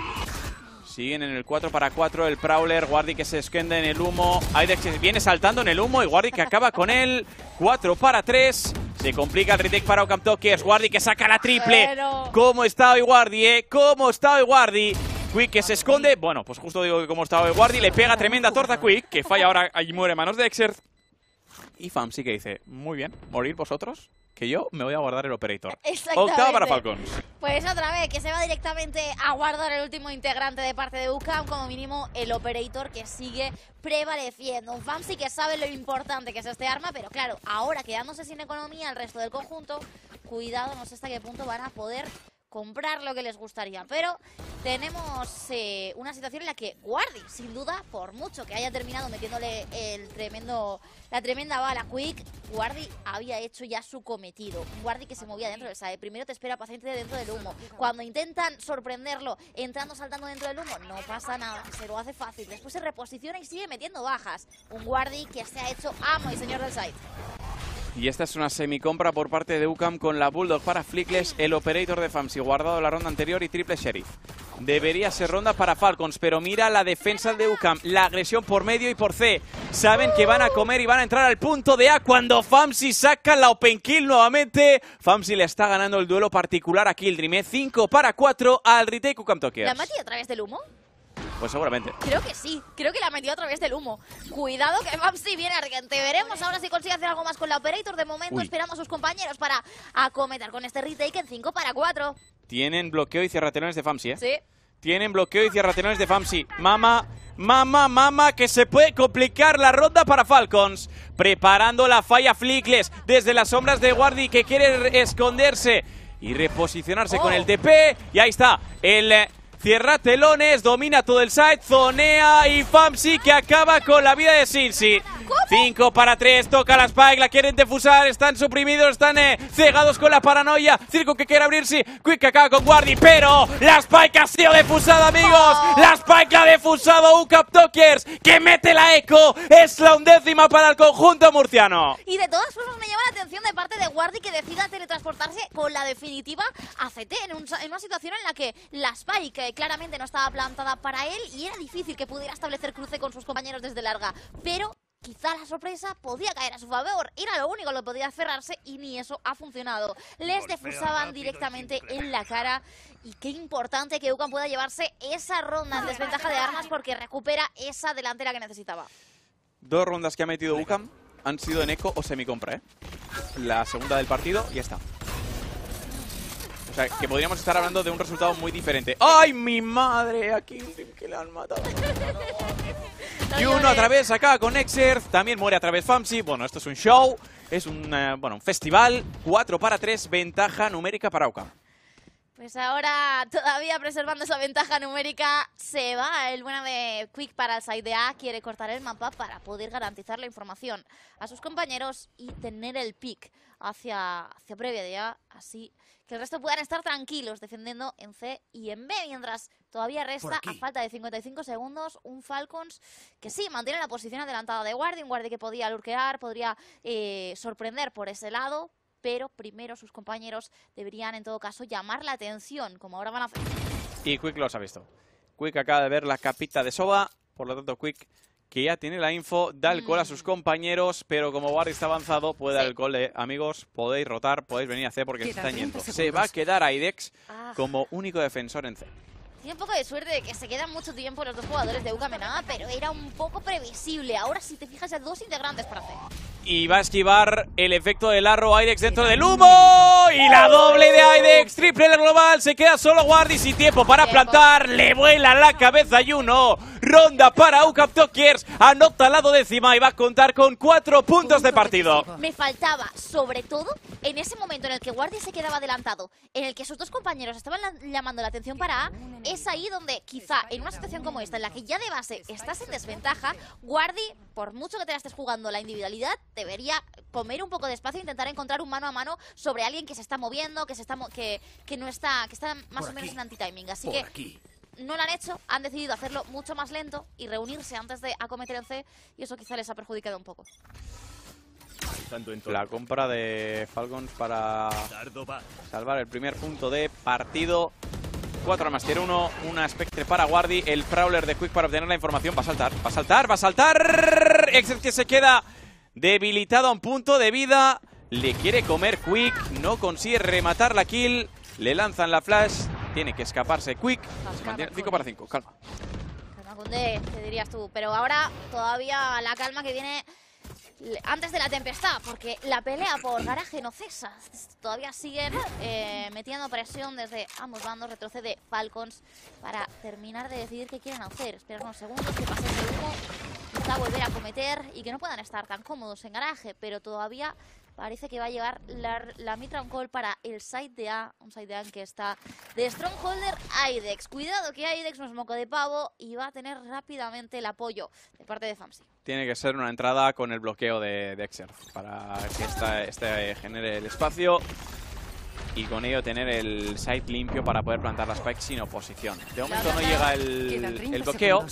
Siguen en el 4 para 4 el Prowler, Guardi que se esconde en el humo, Aidex viene saltando en el humo y Guardi que acaba con él. 4 para 3. Se complica el retake para Ocam Tokers. Guardi que saca la triple. ¿Cómo está hoy Guardi, eh? ¿Cómo está hoy Guardi? Quick que se esconde. Bueno, pues justo digo que como está hoy Guardi. Le pega tremenda torta a Quick, que falla ahora y muere manos de Exert. Y Fam sí que dice, muy bien, morir vosotros, que yo me voy a guardar el Operator. Octava para Falcons. Pues otra vez, que se va directamente a guardar el último integrante de parte de UCAM, como mínimo el Operator que sigue prevaleciendo. Fam sí que sabe lo importante que es este arma, pero claro, ahora quedándose sin economía el resto del conjunto, cuidado, no sé hasta qué punto van a poder comprar lo que les gustaría. Pero tenemos eh, una situación en la que Guardi, sin duda, por mucho que haya terminado metiéndole el tremendo, la tremenda bala Quick, Guardi había hecho ya su cometido. Guardi que se movía dentro del SAE. Primero te espera paciente dentro del humo. Cuando intentan sorprenderlo entrando, saltando dentro del humo, no pasa nada. Se lo hace fácil. Después se reposiciona y sigue metiendo bajas. Un Guardi que se ha hecho amo y señor del site. Y esta es una semicompra por parte de UCAM con la Bulldog para Flickless, el operator de Famsi, guardado la ronda anterior y triple Sheriff. Debería ser ronda para Falcons, pero mira la defensa de UCAM, la agresión por medio y por C. Saben que van a comer y van a entrar al punto de A cuando Famsi saca la Open Kill nuevamente. Famsi le está ganando el duelo particular a Kildream, 5 ¿eh? para 4 al retake UCAM Tokyo. ¿La mati a través del humo? Pues seguramente. Creo que sí, creo que la metió a través del humo. Cuidado que Mamsi viene argente. Veremos ahora si consigue hacer algo más con la Operator. De momento esperando a sus compañeros para acometer con este retake en 5 para 4. Tienen bloqueo y cierratelones de Famsi, ¿eh? Sí. Tienen bloqueo y cierratelones de Famsi. Mama, mama, mama, que se puede complicar la ronda para Falcons. Preparando la falla Flickless desde las sombras de Guardi que quiere esconderse y reposicionarse con el oh. TP. Y ahí está, el Cierra telones, domina todo el site, zonea y Famsi que acaba con la vida de Sinsi. 5 para 3, toca la Spike, la quieren defusar, están suprimidos, están eh, cegados con la paranoia. Circo que quiere abrirse, Quick acaba con Guardi, pero la Spike ha sido defusada, amigos. La Spike la ha defusado Ucap Tokers, que mete la eco. Es la undécima para el conjunto murciano. Y de todas formas me llama la atención de parte de Guardi que decida teletransportarse con la definitiva a CT en, en una situación en la que la Spike claramente no estaba plantada para él y era difícil que pudiera establecer cruce con sus compañeros desde larga. Pero quizá la sorpresa podía caer a su favor. Era lo único que podía cerrarse y ni eso ha funcionado. Les defusaban directamente en la cara. Y qué importante que Ucan pueda llevarse esa ronda en desventaja de armas porque recupera esa delantera que necesitaba. Dos rondas que ha metido Ucan han sido en eco o semicompra, ¿eh? La segunda del partido y ya está. O sea, que podríamos estar hablando de un resultado muy diferente. ¡Ay, mi madre! Aquí que le han matado. (laughs) y uno a través acá con Exer. También muere a través Famsi. Bueno, esto es un show. Es un, eh, bueno, un festival. 4 para 3. Ventaja numérica para Oka. Pues ahora, todavía preservando esa ventaja numérica, se va el bueno de Quick para el side de A. Quiere cortar el mapa para poder garantizar la información a sus compañeros y tener el pick hacia, hacia previa de A. Así que el resto puedan estar tranquilos defendiendo en C y en B. Mientras todavía resta, a falta de 55 segundos, un Falcons que sí mantiene la posición adelantada de Guardi. Un Guardi que podía lurquear, podría eh, sorprender por ese lado pero primero sus compañeros deberían en todo caso llamar la atención, como ahora van a hacer. Y Quick los ha visto. Quick acaba de ver la capita de Soba, por lo tanto Quick que ya tiene la info, da el call a sus mm. compañeros, pero como Barry está avanzado, puede dar el call de amigos, podéis rotar, podéis venir a C porque se está yendo. Se va a quedar Aidex ah. como único defensor en C. Tiene un poco de suerte de que se quedan mucho tiempo los dos jugadores de Ukamenaga, pero era un poco previsible. Ahora, si te fijas, hay dos integrantes para hacer. Y va a esquivar el efecto del arro Aidex dentro del humo. Y la doble de Aidex, triple global. Se queda solo Guardi sin tiempo para plantar. Le vuela la cabeza y uno. Ronda para UCAP Tokers. Anota al lado décima y va a contar con cuatro puntos de partido. Me faltaba, sobre todo, en ese momento en el que Guardi se quedaba adelantado, en el que sus dos compañeros estaban llamando la atención para A, es ahí donde quizá en una situación como esta, en la que ya de base estás en desventaja, Guardi, por mucho que te la estés jugando la individualidad, debería comer un poco de espacio e intentar encontrar un mano a mano sobre alguien que se está moviendo, que se está que, que no está, que está más o menos en anti-timing. Así que no lo han hecho, han decidido hacerlo mucho más lento y reunirse antes de acometer el C y eso quizá les ha perjudicado un poco. La compra de Falcons para salvar el primer punto de partido. 4 más tier 1, una Spectre para Guardi, el Prowler de Quick para obtener la información. Va a saltar, va a saltar, va a saltar. Exet que se queda debilitado a un punto de vida. Le quiere comer Quick, no consigue rematar la kill. Le lanzan la flash, tiene que escaparse Quick. 5 para 5, calma. Calma, Kunde, te dirías tú. Pero ahora todavía la calma que viene antes de la tempestad, porque la pelea por garaje no cesa. Todavía siguen eh, metiendo presión desde ambos bandos. Retrocede Falcons para terminar de decidir qué quieren hacer. Esperar unos segundos que pase el humo, quizá volver a cometer y que no puedan estar tan cómodos en garaje, pero todavía Parece que va a llevar la, la Mitra call para el side de A, un side de A que está de Strongholder Aidex. Cuidado que Aidex no es moco de pavo y va a tener rápidamente el apoyo de parte de Famsi. Tiene que ser una entrada con el bloqueo de, Dexter para que esta, este genere el espacio y con ello tener el site limpio para poder plantar la spike sin oposición. De momento no llega el, el bloqueo,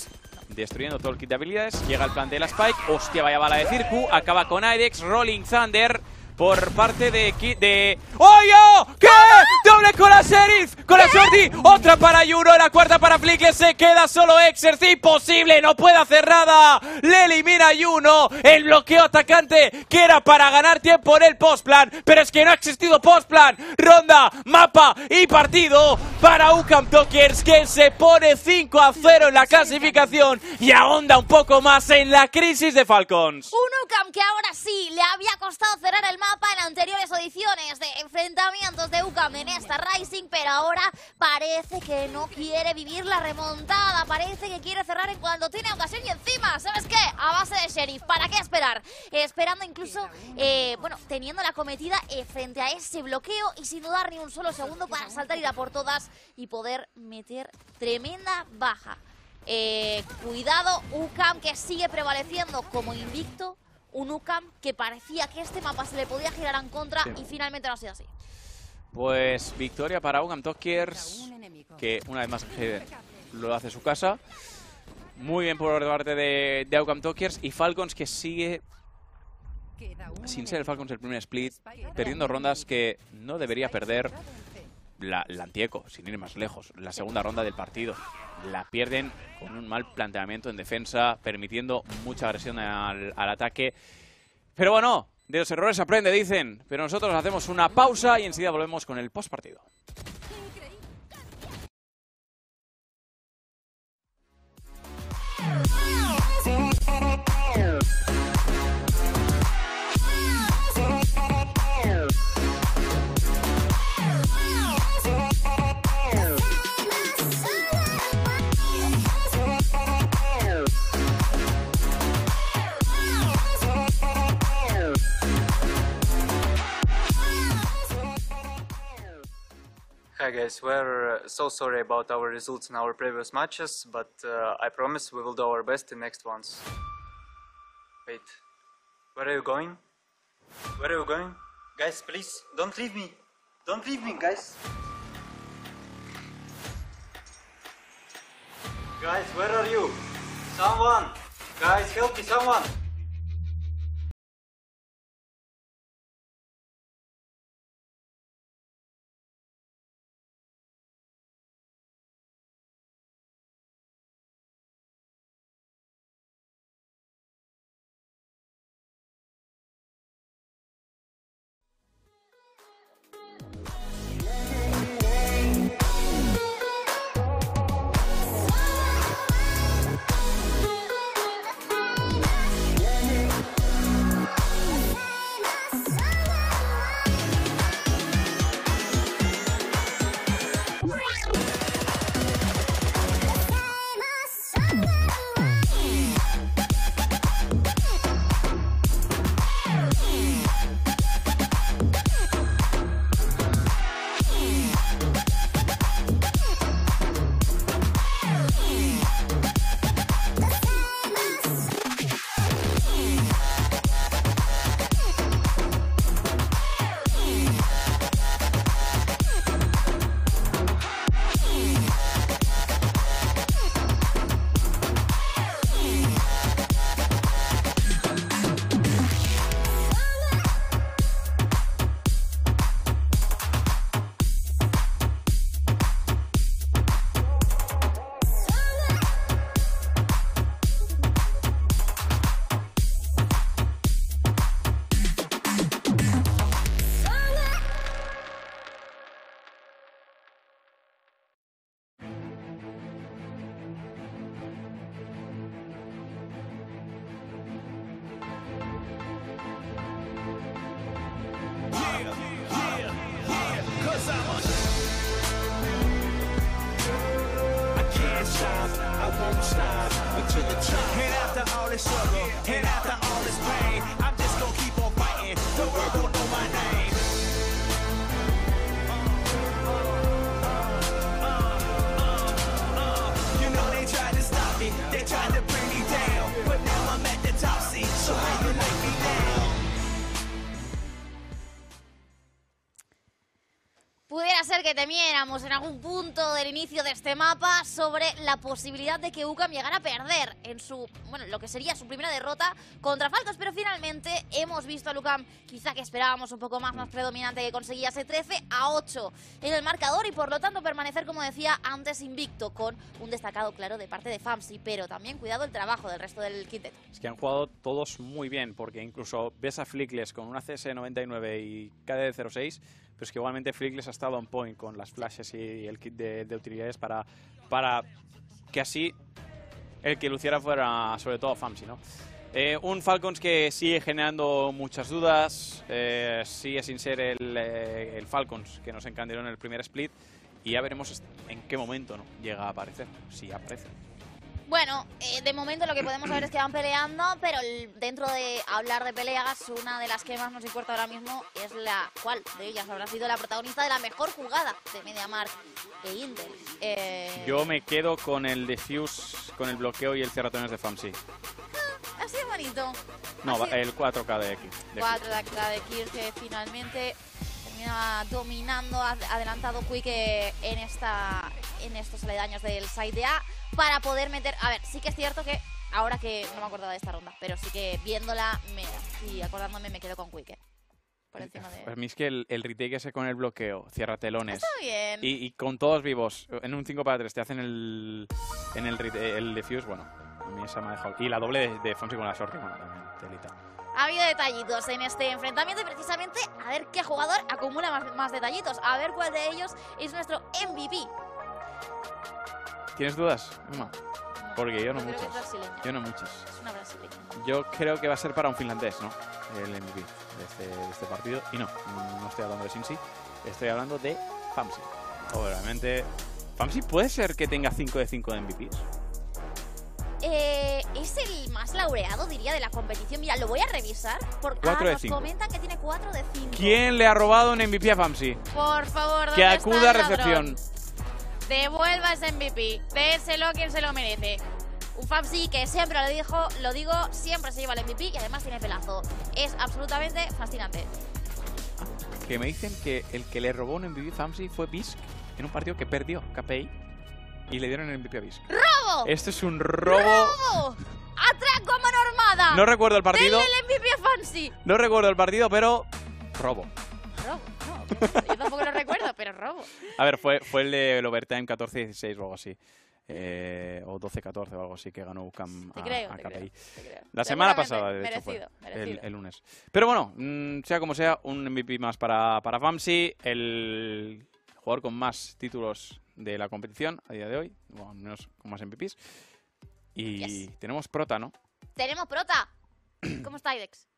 destruyendo todo el kit de habilidades. Llega el plan de la spike. Hostia, vaya bala de Circu. Acaba con Aidex, Rolling Thunder por parte de... de... ¡Oh, ¿Qué? ¡Doble con la Sheriff! ¡Con la! ¡Otra para Yuno! ¡La cuarta para Flickle! ¡Se queda solo Exercy! ¡Imposible! ¡No puede hacer nada! ¡Le elimina Yuno! El bloqueo atacante que era para ganar tiempo en el postplan. Pero es que no ha existido postplan. Ronda, mapa y partido para UCAM Tokers que se pone 5 a 0 en la clasificación y ahonda un poco más en la crisis de Falcons. Un UCAM que ahora sí le había costado cerrar el mapa en anteriores ediciones de enfrentamientos de UCAM en esta Rising, pero ahora parece que no quiere vivir la remontada, parece que quiere cerrar en cuanto tiene ocasión y encima, ¿sabes qué? A base de Sheriff, ¿para qué esperar? esperando incluso, eh, bueno, teniendo la cometida eh, frente a ese bloqueo y sin dudar ni un solo segundo para saltar y ir por todas y poder meter tremenda baja. Eh, cuidado, UCAM que sigue prevaleciendo como invicto un UCAM que parecía que este mapa se le podía girar en contra y finalmente no ha sido así. Pues victoria para UCAM Tokers, que una vez más lo hace su casa. Muy bien por parte de, de UCAM Tokers y Falcons que sigue sin ser el Falcons el primer split, perdiendo rondas que no debería perder la, Antieco, sin ir más lejos, la segunda ronda del partido la pierden con un mal planteamiento en defensa, permitiendo mucha agresión al, al ataque. Pero bueno, de los errores aprende, dicen. Pero nosotros hacemos una pausa y enseguida volvemos con el post partido. Guys. We're uh, so sorry about our results in our previous matches, but uh, I promise we will do our best in next ones. Wait, where are you going? Where are you going? Guys, please, don't leave me. Don't leave me, guys. Guys, where are you? Someone! Guys, help me, someone! Pudiera ser que temiéramos en algún punto del inicio de este mapa sobre la posibilidad de que UCAM llegara a perder en su, bueno, lo que sería su primera derrota contra Falcos, pero finalmente hemos visto a UCAM quizá que esperábamos un poco más, más predominante, que conseguía ese 13 a 8 en el marcador y por lo tanto permanecer, como decía antes, invicto con un destacado claro de parte de Famsi, pero también cuidado el trabajo del resto del quinteto. Es que han jugado todos muy bien, porque incluso ves a Flickless con una CS99 y KD06, pero es que igualmente Flickless ha estado on point con las flashes y el kit de, de utilidades para, para que así el que luciera fuera sobre todo Famsi, ¿no? Eh, un Falcons que sigue generando muchas dudas, eh, sigue sin ser el, eh, el Falcons que nos encandiló en el primer split y ya veremos en qué momento ¿no? llega a aparecer, si aparece. Bueno, eh, de momento lo que podemos ver es que van peleando, pero el- dentro de hablar de peleas, una de las que más nos importa ahora mismo es la cual de ellas habrá sido la protagonista de la mejor jugada de MediaMark e Intel. Eh, Yo me quedo con el defuse, con el bloqueo y el cerratones de Famsi. Ha sido bonito. No, sido- el 4K de X. de 4 de acá de Kirk que finalmente termina dominando, ad- adelantado Quick eh, en esta en estos aledaños del side de A para poder meter. A ver, sí que es cierto que ahora que no me acordaba de esta ronda, pero sí que viéndola me, y acordándome me quedo con Quick. eh, Por encima de. Para mí es que el, el retake ese con el bloqueo, cierra telones. Está bien. Y, y con todos vivos, en un 5 para 3 te hacen el, en el, el defuse, bueno, a mí esa me ha dejado. Y la doble de, de Fonsi con la short, bueno, también, telita. Ha habido detallitos en este enfrentamiento y precisamente a ver qué jugador acumula más, más detallitos. A ver cuál de ellos es nuestro MVP. ¿Tienes dudas, Emma? Porque yo no es muchas. Yo no muchas. Es una brasileña. Yo creo que va a ser para un finlandés, ¿no? El MVP de este, de este partido. Y no, no estoy hablando de Sinsi, estoy hablando de Famsi. Obviamente, Famsi puede ser que tenga 5 de 5 de MVPs. Eh, es el más laureado, diría, de la competición. Mira, lo voy a revisar. Porque Cuatro de nos comentan que tiene 4 de 5. ¿Quién le ha robado un MVP a Famsi? Por favor, Que ¿dónde acuda está a recepción. Devuelva ese MVP. Déselo a quien se lo merece. Un Fabsi que siempre lo dijo, lo digo, siempre se lleva el MVP y además tiene pelazo. Es absolutamente fascinante. Que me dicen que el que le robó un MVP a Famsi fue Bisk en un partido que perdió KPI y le dieron el MVP a Bisk. ¡Robo! Esto es un robo. ¡Robo! ¡Atraco a mano armada! No recuerdo el partido. ¡Denle el MVP a Fancy! No recuerdo el partido, pero robo. Robo, no. Yo tampoco lo recuerdo, pero robo. A ver, fue, fue el del overtime 14-16 o algo así. Eh, o 12-14 o algo así que ganó UCAM a, creo, a KPI. creo, te creo. La semana pasada, de hecho, merecido, fue, el, merecido. el lunes. Pero bueno, mm, sea como sea, un MVP más para, para Famsi, el jugador con más títulos de la competición a día de hoy, o al menos con más MVPs. Y Yes. tenemos prota, ¿no? Tenemos prota. (clears throat) ¿Cómo está Idex?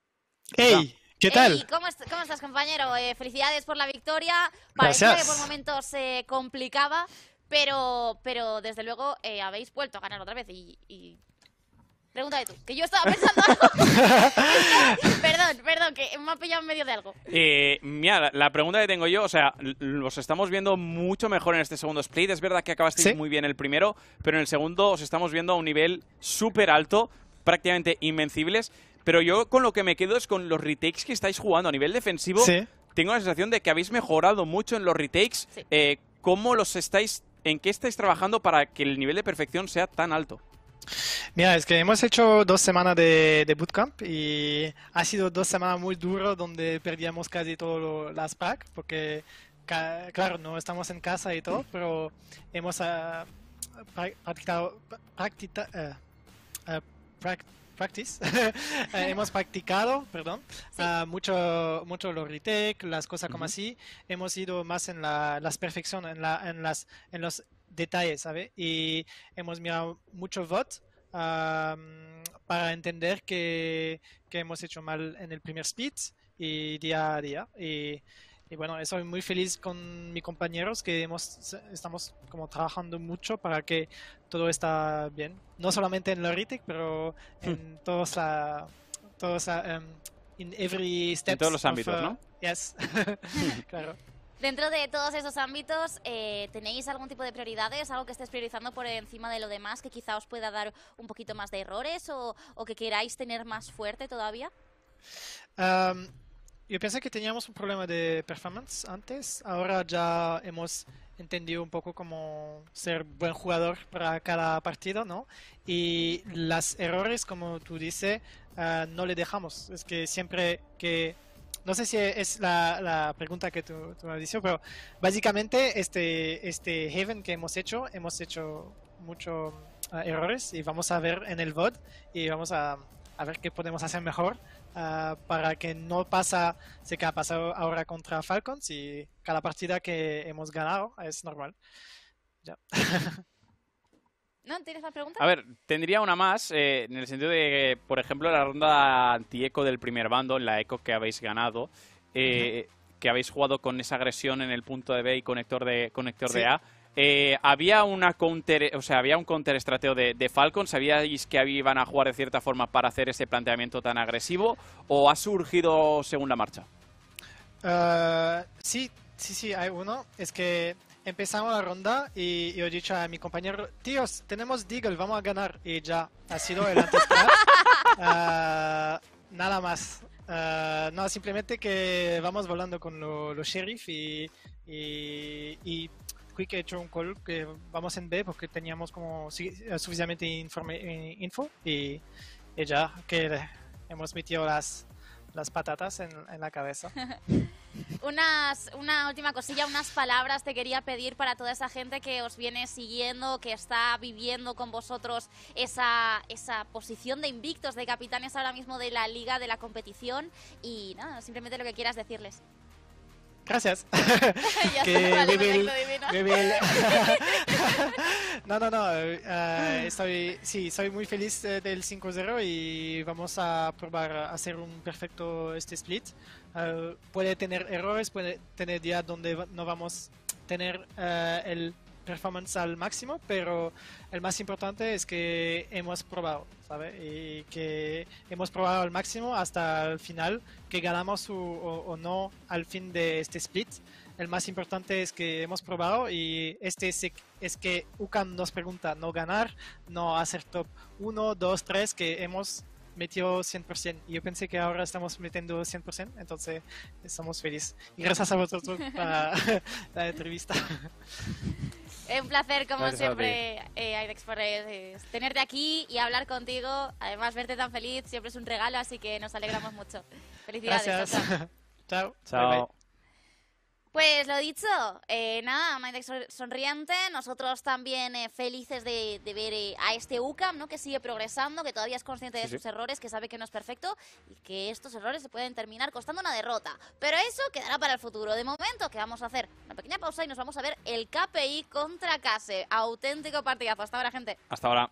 ¡Hey! ¿Qué Ey, tal? ¿cómo, est- cómo estás, compañero? Eh, felicidades por la victoria. Parecía que Gracias. por momentos se complicaba, pero, pero desde luego eh, habéis vuelto a ganar otra vez. Y, y... Pregúntale tú, que yo estaba pensando algo. (laughs) (laughs) perdón, perdón, que me ha pillado en medio de algo. Eh, mira, la, la pregunta que tengo yo, o sea, los estamos viendo mucho mejor en este segundo split. Es verdad que acabasteis Sí. muy bien el primero, pero en el segundo os estamos viendo a un nivel súper alto, prácticamente invencibles. Pero yo con lo que me quedo es con los retakes que estáis jugando a nivel defensivo. Sí. Tengo la sensación de que habéis mejorado mucho en los retakes. Sí. Eh, ¿Cómo los estáis, en qué estáis trabajando para que el nivel de perfección sea tan alto? Mira, es que hemos hecho dos semanas de, de bootcamp y ha sido dos semanas muy duras donde perdíamos casi todas las prac porque, ca- claro, no estamos en casa y todo, pero hemos pra- practicado, practica- prac- practice, (laughs) hemos practicado, perdón, Sí. ah, mucho, mucho los retake, las cosas como así. Hemos ido más en la, las perfecciones, en, la, en, las, en los detalles, ¿sabes? Y hemos mirado mucho VOT am, para entender que, que hemos hecho mal en el primer split y día a día. Y, y bueno, estoy muy feliz con mis compañeros que hemos, estamos como trabajando mucho para que todo está bien. No solamente en la retake, pero en todos la, todos la, em, in every steps todos los of, ámbitos, uh, ¿no? Yes, (laughs) claro. Dentro de todos esos ámbitos, eh, ¿tenéis algún tipo de prioridades? ¿Algo que estés priorizando por encima de lo demás que quizá os pueda dar un poquito más de errores o, o que queráis tener más fuerte todavía? Am, yo pensé que teníamos un problema de performance antes. Ahora ya hemos entendido un poco cómo ser buen jugador para cada partido, ¿no? Y los errores, como tú dices, ah, no le dejamos. Es que siempre que... No sé si es la, pregunta que tú, tú me has pero básicamente este, este Haven que hemos hecho, hemos hecho muchos errores y vamos a ver en el VOD y vamos a, a ver qué podemos hacer mejor ah, para que no pasa sé que ha pasado ahora contra Falcons y cada partida que hemos ganado es normal. Ya. (laughs) ¿No? ¿Tienes más preguntas? A ver, tendría una más, eh, en el sentido de que, por ejemplo, la ronda anti-eco del primer bando, en la eco que habéis ganado, eh, que habéis jugado con esa agresión en el punto de B y conector de, conector de. A, eh, había una counter, o sea, había un counter estrateo de, de Falcon, ¿sabíais que iban a jugar de cierta forma para hacer ese planteamiento tan agresivo? ¿O ha surgido según la marcha? Ah, sí, sí, sí, hay uno. Es que empezamos la ronda y yo he dicho a mi compañero, tíos, tenemos Deagle, vamos a ganar. Y ya ha sido el antes (laughs) Nada más. Ah, no, simplemente que vamos volando con lo- los sheriff y, y, y Quick ha hecho un call que vamos en B porque teníamos como suficientemente informe- eh, info y, y ya que hemos metido las, las patatas en, en la cabeza. (laughs) Unas, una última cosilla, unas palabras te quería pedir para toda esa gente que os viene siguiendo, que está viviendo con vosotros esa, esa posición de invictos, de capitanes ahora mismo de la liga, de la competición. Y nada, simplemente lo que quieras decirles. Gracias. (laughs) ya Que está, vale, we will- (laughs) (laughs) no, no, no. eh, estoy, sí, soy muy feliz eh, del 5-0 y vamos a probar a hacer un perfecto este split. Eh, puede tener errores, puede tener días donde no vamos a tener eh, el performance al máximo, pero el más importante es que hemos probado, ¿sabe? Y que hemos probado al máximo hasta el final, que ganamos o, o- no al fin de este split. El más importante es que hemos probado y este es, es que UCAM nos pregunta no ganar, no hacer top 1, 2, 3, que hemos metido 100%. Y yo pensé que ahora estamos metiendo 100%, entonces estamos felices. Y gracias a vosotros para (laughs) la entrevista. (laughs) Es un placer, como Gracias siempre, eh, Aidex, por eh, tenerte aquí y hablar contigo. Además, verte tan feliz siempre es un regalo, así que nos alegramos mucho. Felicidades. Gracias. chao, chao. (laughs) Chao. Chao. Bye, bye. Pues lo dicho, eh, nada, Maindex son- sonriente, nosotros también eh, felices de, de ver eh, a este UCAM, ¿no? Que sigue progresando, que todavía es consciente de Sí, sí. sus errores, que sabe que no es perfecto y que estos errores se pueden terminar costando una derrota. Pero eso quedará para el futuro. De momento, que vamos a hacer una pequeña pausa y nos vamos a ver el KPI contra Case. Auténtico partidazo. Hasta ahora, gente. Hasta ahora.